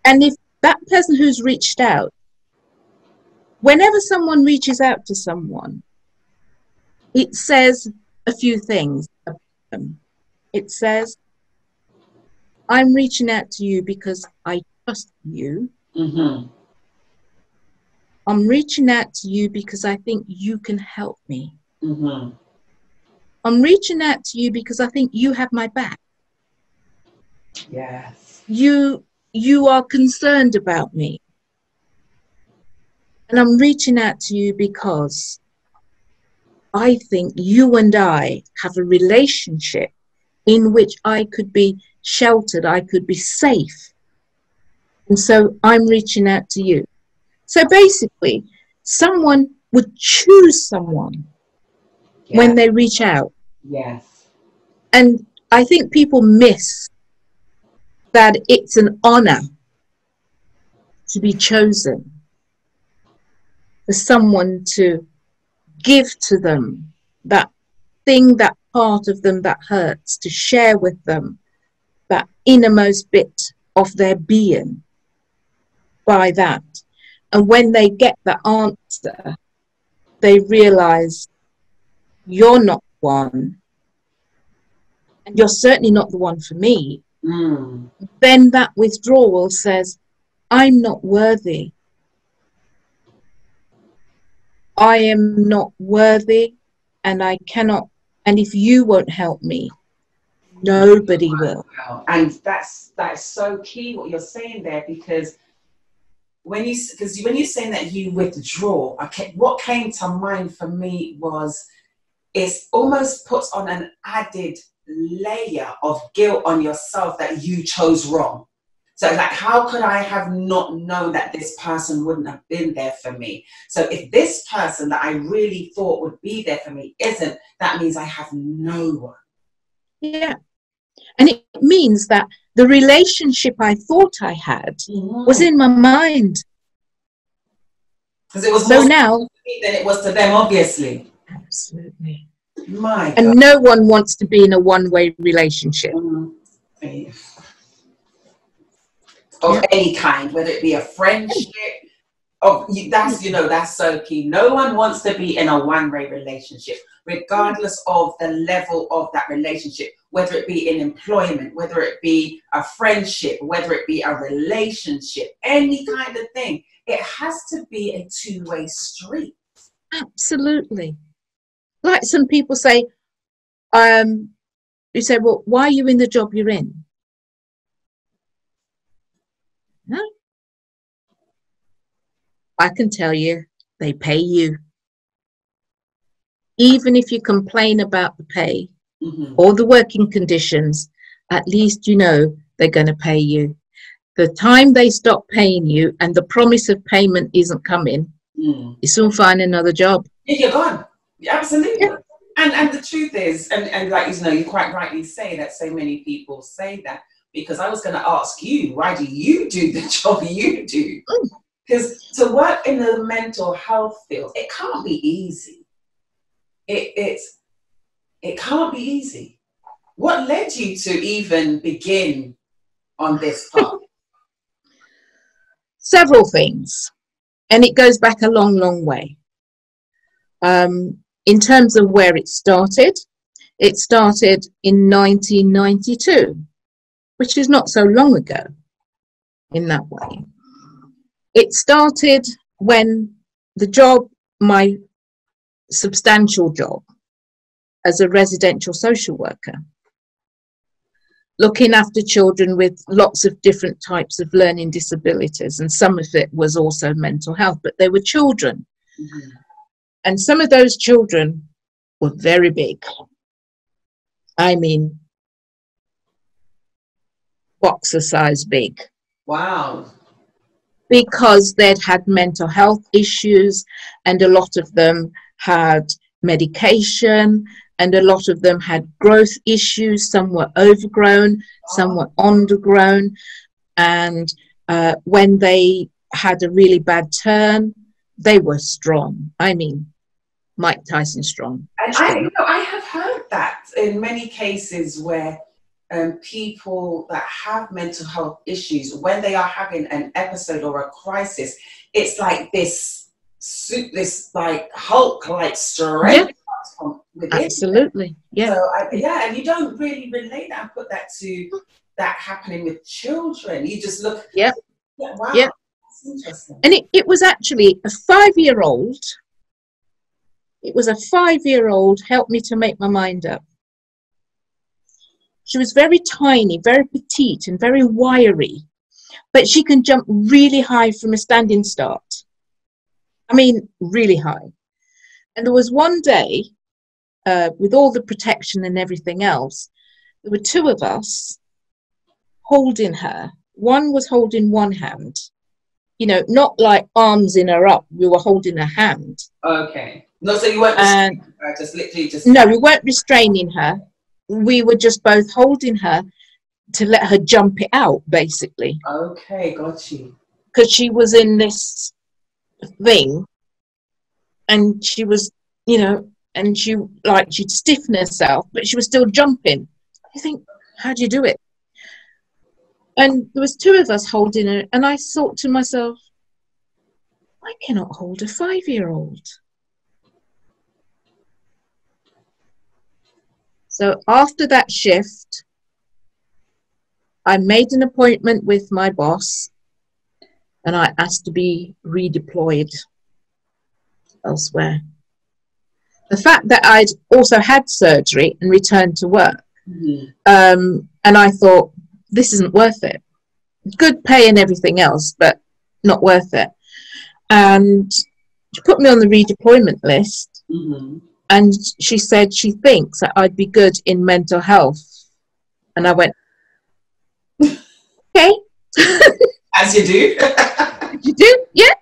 Speaker 2: and if that person who's reached out whenever someone reaches out to someone it says a few things about them. it says i'm reaching out to you because i trust you
Speaker 3: Mm-hmm.
Speaker 2: i'm reaching out to you because i think you can help me
Speaker 3: Mm-hmm.
Speaker 2: i'm reaching out to you because i think you have my back
Speaker 3: Yes.
Speaker 2: you you are concerned about me And I'm reaching out to you because I think you and I have a relationship in which I could be sheltered, I could be safe. And so I'm reaching out to you. So basically, someone would choose someone
Speaker 3: Yeah.
Speaker 2: when they reach out.
Speaker 3: yes.
Speaker 2: And I think people miss that it's an honor to be chosen for someone to give to them that thing, that part of them that hurts, to share with them that innermost bit of their being by that. And when they get the answer, they realize you're not one, and you're certainly not the one for me.
Speaker 3: Mm.
Speaker 2: Then that withdrawal says, I'm not worthy. I am not worthy, and I cannot. And if you won't help me, nobody will.
Speaker 3: And that's that's so key what you're saying there because when you because when you're saying that you withdraw, okay, what came to mind for me was it's almost puts on an added layer of guilt on yourself that you chose wrong. So like how could I have not known that this person wouldn't have been there for me? So if this person that I really thought would be there for me isn't, that means I have no one.
Speaker 2: Yeah. And it means that the relationship I thought I had mm-hmm. was in my mind.
Speaker 3: because it was
Speaker 2: So
Speaker 3: more
Speaker 2: now,
Speaker 3: to me than it was to them, obviously.
Speaker 2: absolutely.
Speaker 3: My God.
Speaker 2: And no one wants to be in a one way relationship.
Speaker 3: Mm. Yeah. Of
Speaker 2: Yeah.
Speaker 3: any kind, whether it be a friendship, of that's you know that's so key. No one wants to be in a one-way relationship, regardless of the level of that relationship, whether it be in employment, whether it be a friendship, whether it be a relationship, any kind of thing. It has to be a two-way street.
Speaker 2: Absolutely. Like some people say, um, you say, well, why are you in the job you're in? No. I can tell you, they pay you. Even if you complain about the pay
Speaker 3: Mhm.
Speaker 2: or the working conditions, at least you know they're going to pay you. The time they stop paying you and the promise of payment isn't coming,
Speaker 3: Mm.
Speaker 2: you soon find another job.
Speaker 3: Yeah, you're gone. Absolutely. And and the truth is, and, and like you know, you quite rightly say that so many people say that because I was going to ask you, why do you do the job you do?
Speaker 2: Mm.
Speaker 3: Because to work in the mental health field, it can't be easy. It it's it can't be easy. What led you to even begin on this path?
Speaker 2: several things, and it goes back a long, long way. Um, in terms of where it started, it started in 1992, which is not so long ago in that way. It started when the job, my substantial job as a residential social worker, looking after children with lots of different types of learning disabilities, and some of it was also mental health, but they were children.
Speaker 3: Mhm.
Speaker 2: And some of those children were very big. I mean, boxer size big,
Speaker 3: Wow.
Speaker 2: because they'd had mental health issues, and a lot of them had medication, and a lot of them had growth issues. Some were overgrown, some were undergrown. And uh, when they had a really bad turn, they were strong. I mean, Mike Tyson strong.
Speaker 3: And I, you know, I have heard that in many cases where um, people that have mental health issues, when they are having an episode or a crisis, it's like this, suit, this like Hulk-like strength comes from within.
Speaker 2: Absolutely. Yeah.
Speaker 3: So I, yeah, and you don't really relate that and put that to that happening with children. You just look.
Speaker 2: Yep.
Speaker 3: Yeah, wow. Interesting.
Speaker 2: And it, it was actually a five year old. It was a five year old helped me to make my mind up. She was very tiny, very petite, and very wiry, but she can jump really high from a standing start. I mean, really high. And there was one day, uh, with all the protection and everything else, there were two of us holding her. One was holding one hand, you know, not like arms in her up. We were holding her hand.
Speaker 3: Okay. No, so you weren't
Speaker 2: And
Speaker 3: her, just literally just.
Speaker 2: no, we weren't restraining her. We were just both holding her to let her jump it out, basically,
Speaker 3: Okay, got you.
Speaker 2: because she was in this thing, and she was, you know, and she like she'd stiffen herself, but she was still jumping. I think, how do you do it? And there was two of us holding her, and I thought to myself, I cannot hold a five-year-old. So after that shift, I made an appointment with my boss and I asked to be redeployed elsewhere. The fact that I'd also had surgery and returned to work,
Speaker 3: Mhm.
Speaker 2: um, and I thought, this isn't worth it. Good pay and everything else, but not worth it. And she put me on the redeployment list
Speaker 3: Mhm.
Speaker 2: And she said she thinks that I'd be good in mental health. And I went, okay,
Speaker 3: As you do.
Speaker 2: you do, yeah,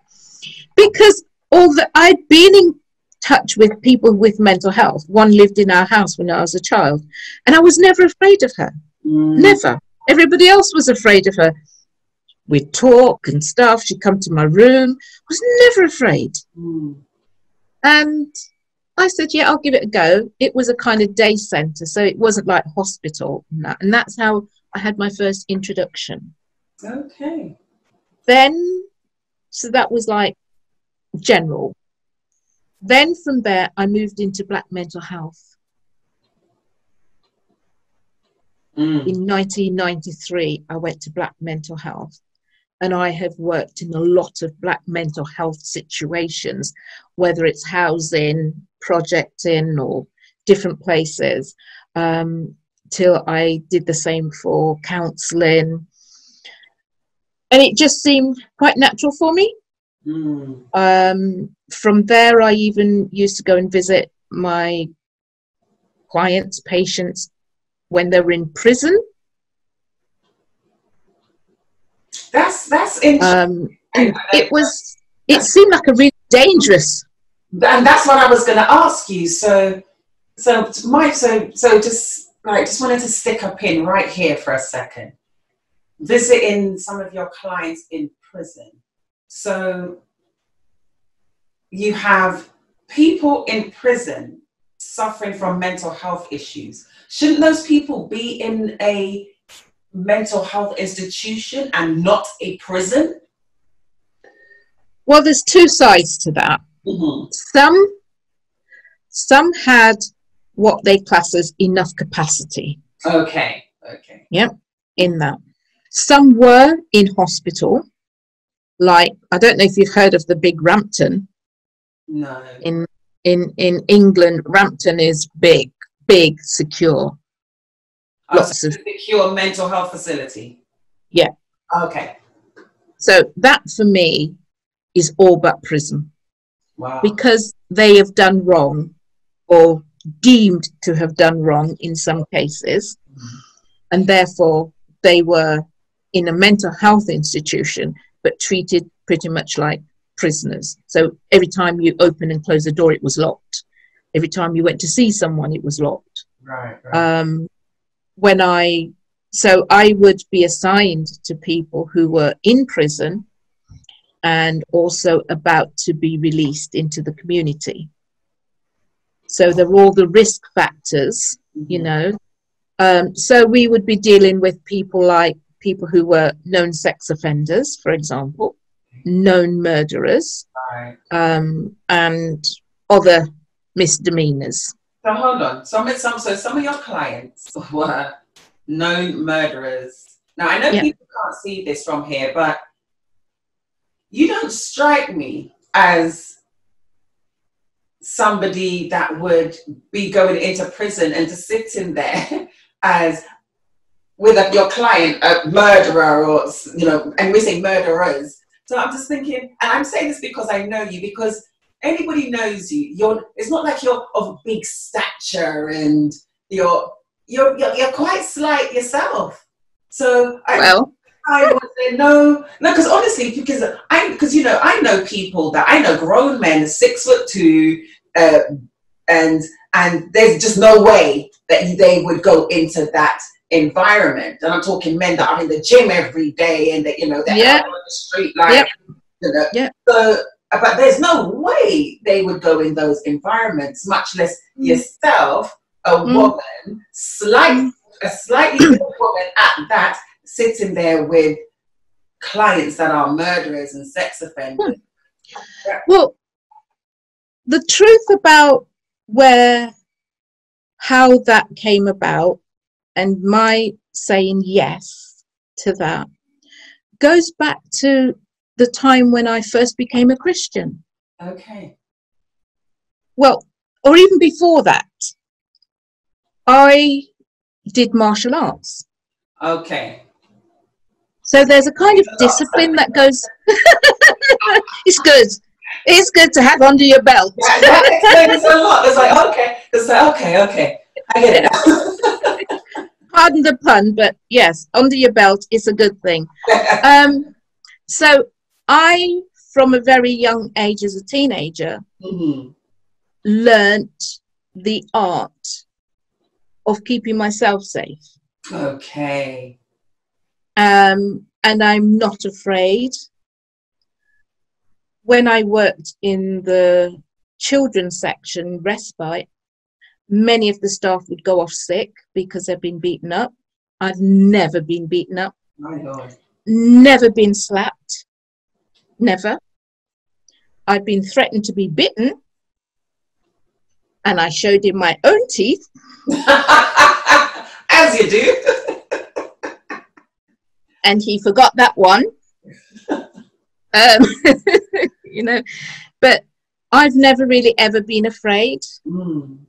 Speaker 2: because all the I'd been in touch with people with mental health. One lived in our house when I was a child, and I was never afraid of her.
Speaker 3: Mm.
Speaker 2: Never. Everybody else was afraid of her. We'd talk and stuff. She'd come to my room. I was never afraid.
Speaker 3: Mm.
Speaker 2: And I said, yeah, I'll give it a go. It was a kind of day centre, so it wasn't like hospital and that. And that's how I had my first introduction.
Speaker 3: Okay.
Speaker 2: Then, so that was like general. Then from there, I moved into black mental health
Speaker 3: Mm.
Speaker 2: in 1993. I went to black mental health. And I have worked in a lot of black mental health situations, whether it's housing, projecting, or different places, um, till I did the same for counselling. And it just seemed quite natural for me.
Speaker 3: Mm.
Speaker 2: Um, from there, I even used to go and visit my clients, patients, when they were in prison.
Speaker 3: That's that's interesting.
Speaker 2: Um, and it was, it seemed like a really dangerous.
Speaker 3: and that's what I was going to ask you. So, so Mike, so so just like just wanted to stick a pin right here for a second. Visiting some of your clients in prison. So you have people in prison suffering from mental health issues. Shouldn't those people be in a mental health institution and not a prison?
Speaker 2: Well, there's two sides to that.
Speaker 3: Mm-hmm.
Speaker 2: Some, some had what they class as enough capacity
Speaker 3: Okay. Okay. Yep.
Speaker 2: In that. Some were in hospital, like I don't know if you've heard of the Big Rampton
Speaker 3: No.
Speaker 2: in in in England. Rampton is big, big, secure. Lots
Speaker 3: so
Speaker 2: of-
Speaker 3: secure mental health facility.
Speaker 2: Yeah.
Speaker 3: Okay.
Speaker 2: So that for me is all but prison
Speaker 3: Wow.
Speaker 2: because they have done wrong or deemed to have done wrong in some cases, and therefore they were in a mental health institution but treated pretty much like prisoners. So every time you open and close the door, it was locked. Every time you went to see someone, it was locked.
Speaker 3: right. Right.
Speaker 2: um, when I so I would be assigned to people who were in prison and also about to be released into the community. So there were all the risk factors, you
Speaker 3: Mhm.
Speaker 2: know. Um, so we would be dealing with people like people who were known sex offenders, for example, known murderers, um, and other misdemeanors.
Speaker 3: So hold on. Some of some so some of your clients were known murderers. Now I know
Speaker 2: Yeah.
Speaker 3: people can't see this from here, but you don't strike me as somebody that would be going into prison and just sitting there as with a, your client a murderer or you know and we say murderers So I'm just thinking, and I'm saying this because I know you, because anybody knows you. You're. It's not like you're of big stature and you're you're you're, you're quite slight yourself. So I,
Speaker 2: Well,
Speaker 3: I would say no, no, because honestly, because I, because you know, I know people that I know grown men, six foot two, uh, and and there's just no way that they would go into that environment. And I'm talking men that are in the gym every day and that you know they're
Speaker 2: Yeah.
Speaker 3: out on the street like,
Speaker 2: Yep.
Speaker 3: you know.
Speaker 2: Yep.
Speaker 3: So, but there's no way they would go in those environments, much less
Speaker 2: Mm.
Speaker 3: yourself, a
Speaker 2: Mm.
Speaker 3: woman, slight, a slightly woman at that, sitting there with clients that are murderers and sex offenders.
Speaker 2: Well, the truth about where how that came about and my saying yes to that goes back to the time when I first became a Christian.
Speaker 3: Okay.
Speaker 2: Well, or even before that, I did martial arts.
Speaker 3: Okay.
Speaker 2: So there's a kind of discipline that goes. it's good. It's good to have under your belt.
Speaker 3: That, that explains a lot. It's like, okay. It's like, okay, okay. I get it
Speaker 2: Pardon the pun, but yes, under your belt is a good thing. Um, so I, from a very young age as a teenager,
Speaker 3: Mhm.
Speaker 2: learnt the art of keeping myself safe.
Speaker 3: Okay.
Speaker 2: um, and I'm not afraid. When I worked in the children's section, respite, many of the staff would go off sick because they've been beaten up. I've never been beaten up,
Speaker 3: My Lord.
Speaker 2: never been slapped, never. I've been threatened to be bitten, and I showed him my own teeth.
Speaker 3: As you do.
Speaker 2: and he forgot that one. um, you know, but I've never really ever been afraid
Speaker 3: Mm.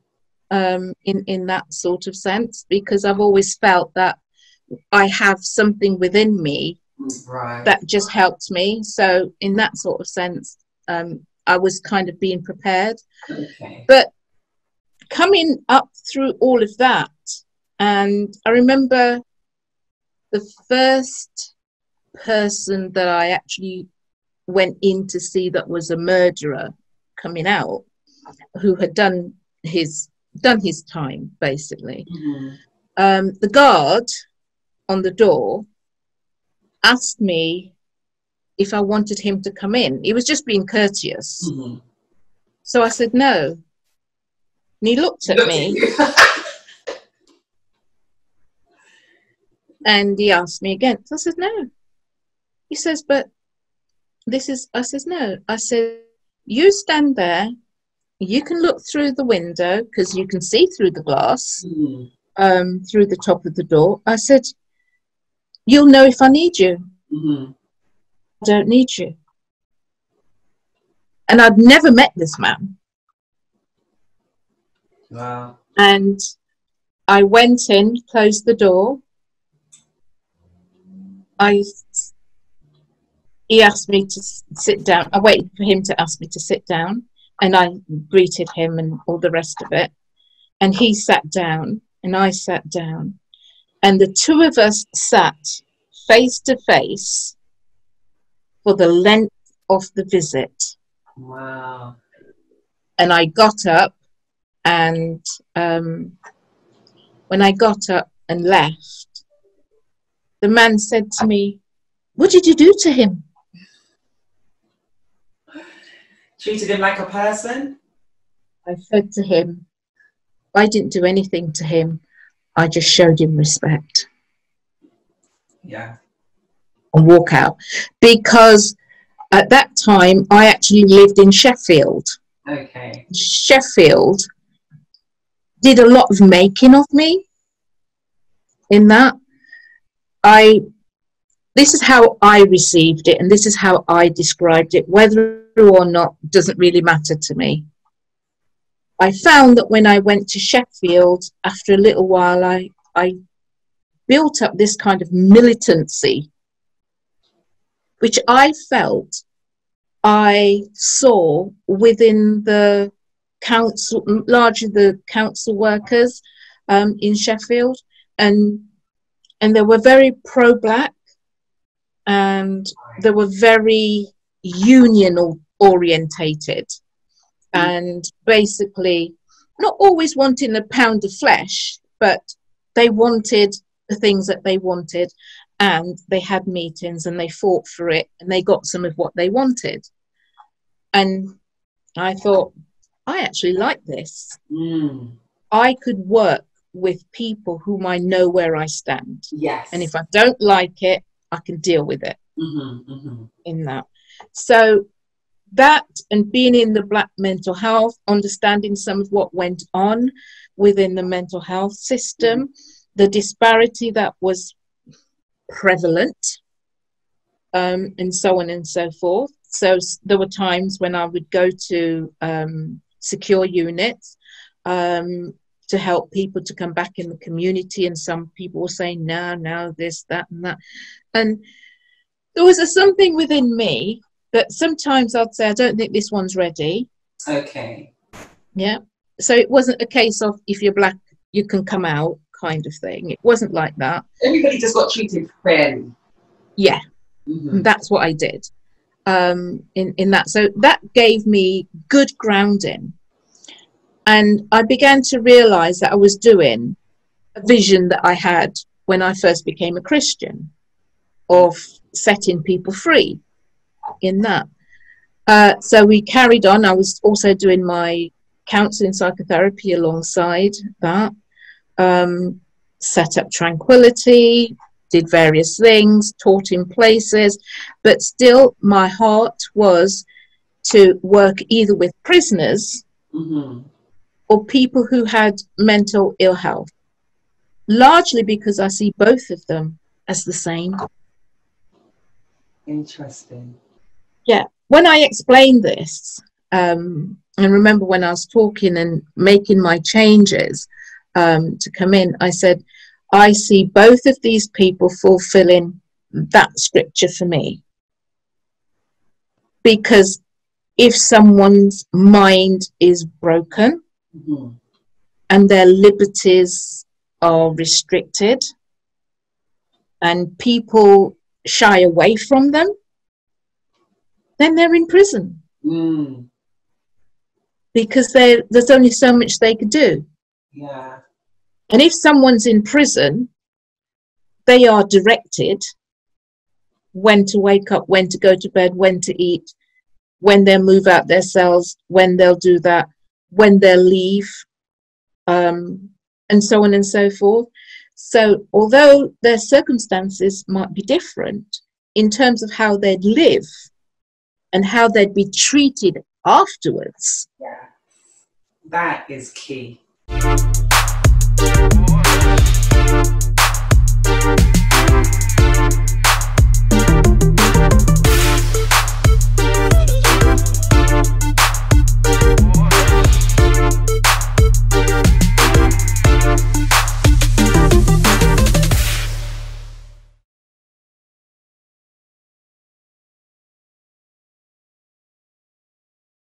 Speaker 2: um, in in that sort of sense because I've always felt that I have something within me
Speaker 3: Right.
Speaker 2: that just helped me. So in that sort of sense, um, I was kind of being prepared.
Speaker 3: okay.
Speaker 2: But coming up through all of that, and I remember the first person that I actually went in to see that was a murderer coming out, who had done his done his time basically.
Speaker 3: Mhm.
Speaker 2: Um, the guard on the door asked me if I wanted him to come in. He was just being courteous.
Speaker 3: Mhm.
Speaker 2: So I said no. And he looked at me and he asked me again. So I said no. He says, but this is, I says no. I said, you stand there. You can look through the window because you can see through the glass,
Speaker 3: Mhm.
Speaker 2: um, through the top of the door. I said, you'll know if I need you.
Speaker 3: Mhm.
Speaker 2: I don't need you. And I'd never met this man.
Speaker 3: Wow.
Speaker 2: And I went in, closed the door. I he asked me to sit down. I waited for him to ask me to sit down, and I greeted him and all the rest of it. And he sat down, and I sat down, and the two of us sat face to face for the length of the visit
Speaker 3: Wow.
Speaker 2: and I got up, and um, when I got up and left, the man said to me, "What did you do to him?"
Speaker 3: Treated him like a person.
Speaker 2: I said to him, "I didn't do anything to him. I just showed him respect."
Speaker 3: Yeah.
Speaker 2: And walk out because at that time I actually lived in Sheffield.
Speaker 3: Okay.
Speaker 2: Sheffield did a lot of making of me in that I this is how I received it and this is how I described it whether or not doesn't really matter to me I found that when I went to Sheffield after a little while I I built up this kind of militancy which I felt I saw within the council, largely the council workers um, in Sheffield, and and they were very pro-black, and they were very union orientated, and basically not always wanting a pound of flesh, but they wanted the things that they wanted and they had meetings and they fought for it and they got some of what they wanted. And I thought, I actually like this.
Speaker 3: Mm.
Speaker 2: I could work with people whom I know where I stand.
Speaker 3: Yes.
Speaker 2: And if I don't like it, I can deal with it
Speaker 3: Mm-hmm, mm-hmm.
Speaker 2: in that. So that and being in the black mental health, understanding some of what went on within the mental health system, the disparity that was prevalent, um, and so on and so forth. So there were times when I would go to um, secure units um, to help people to come back in the community, and some people were saying, no, no, this, that, and that. And there was a something within me that sometimes I'd say, I don't think this one's ready.
Speaker 3: Okay.
Speaker 2: Yeah. So it wasn't a case of if you're black, you can come out kind of thing. It wasn't like that.
Speaker 3: Everybody just got treated fairly.
Speaker 2: Yeah.
Speaker 3: Mhm.
Speaker 2: And that's what I did um, in, in that. So that gave me good grounding. And I began to realize that I was doing a vision that I had when I first became a Christian of setting people free in that. Uh, so we carried on. I was also doing my counseling psychotherapy alongside that. Um, set up tranquility, did various things, taught in places, but still my heart was to work either with prisoners
Speaker 3: Mhm.
Speaker 2: or people who had mental ill health, largely because I see both of them as the same.
Speaker 3: Interesting.
Speaker 2: When I explained this, um, and remember when I was talking and making my changes um, to come in, I said, I see both of these people fulfilling that scripture for me. Because if someone's mind is broken
Speaker 3: Mhm.
Speaker 2: and their liberties are restricted and people shy away from them, then they're in prison
Speaker 3: Mm.
Speaker 2: because there's only so much they could do.
Speaker 3: Yeah.
Speaker 2: And if someone's in prison, they are directed when to wake up, when to go to bed, when to eat, when they'll move out their cells, when they'll do that, when they'll leave, um, and so on and so forth. So, although their circumstances might be different in terms of how they'd live and how they'd be treated afterwards,
Speaker 3: Yeah. That is key.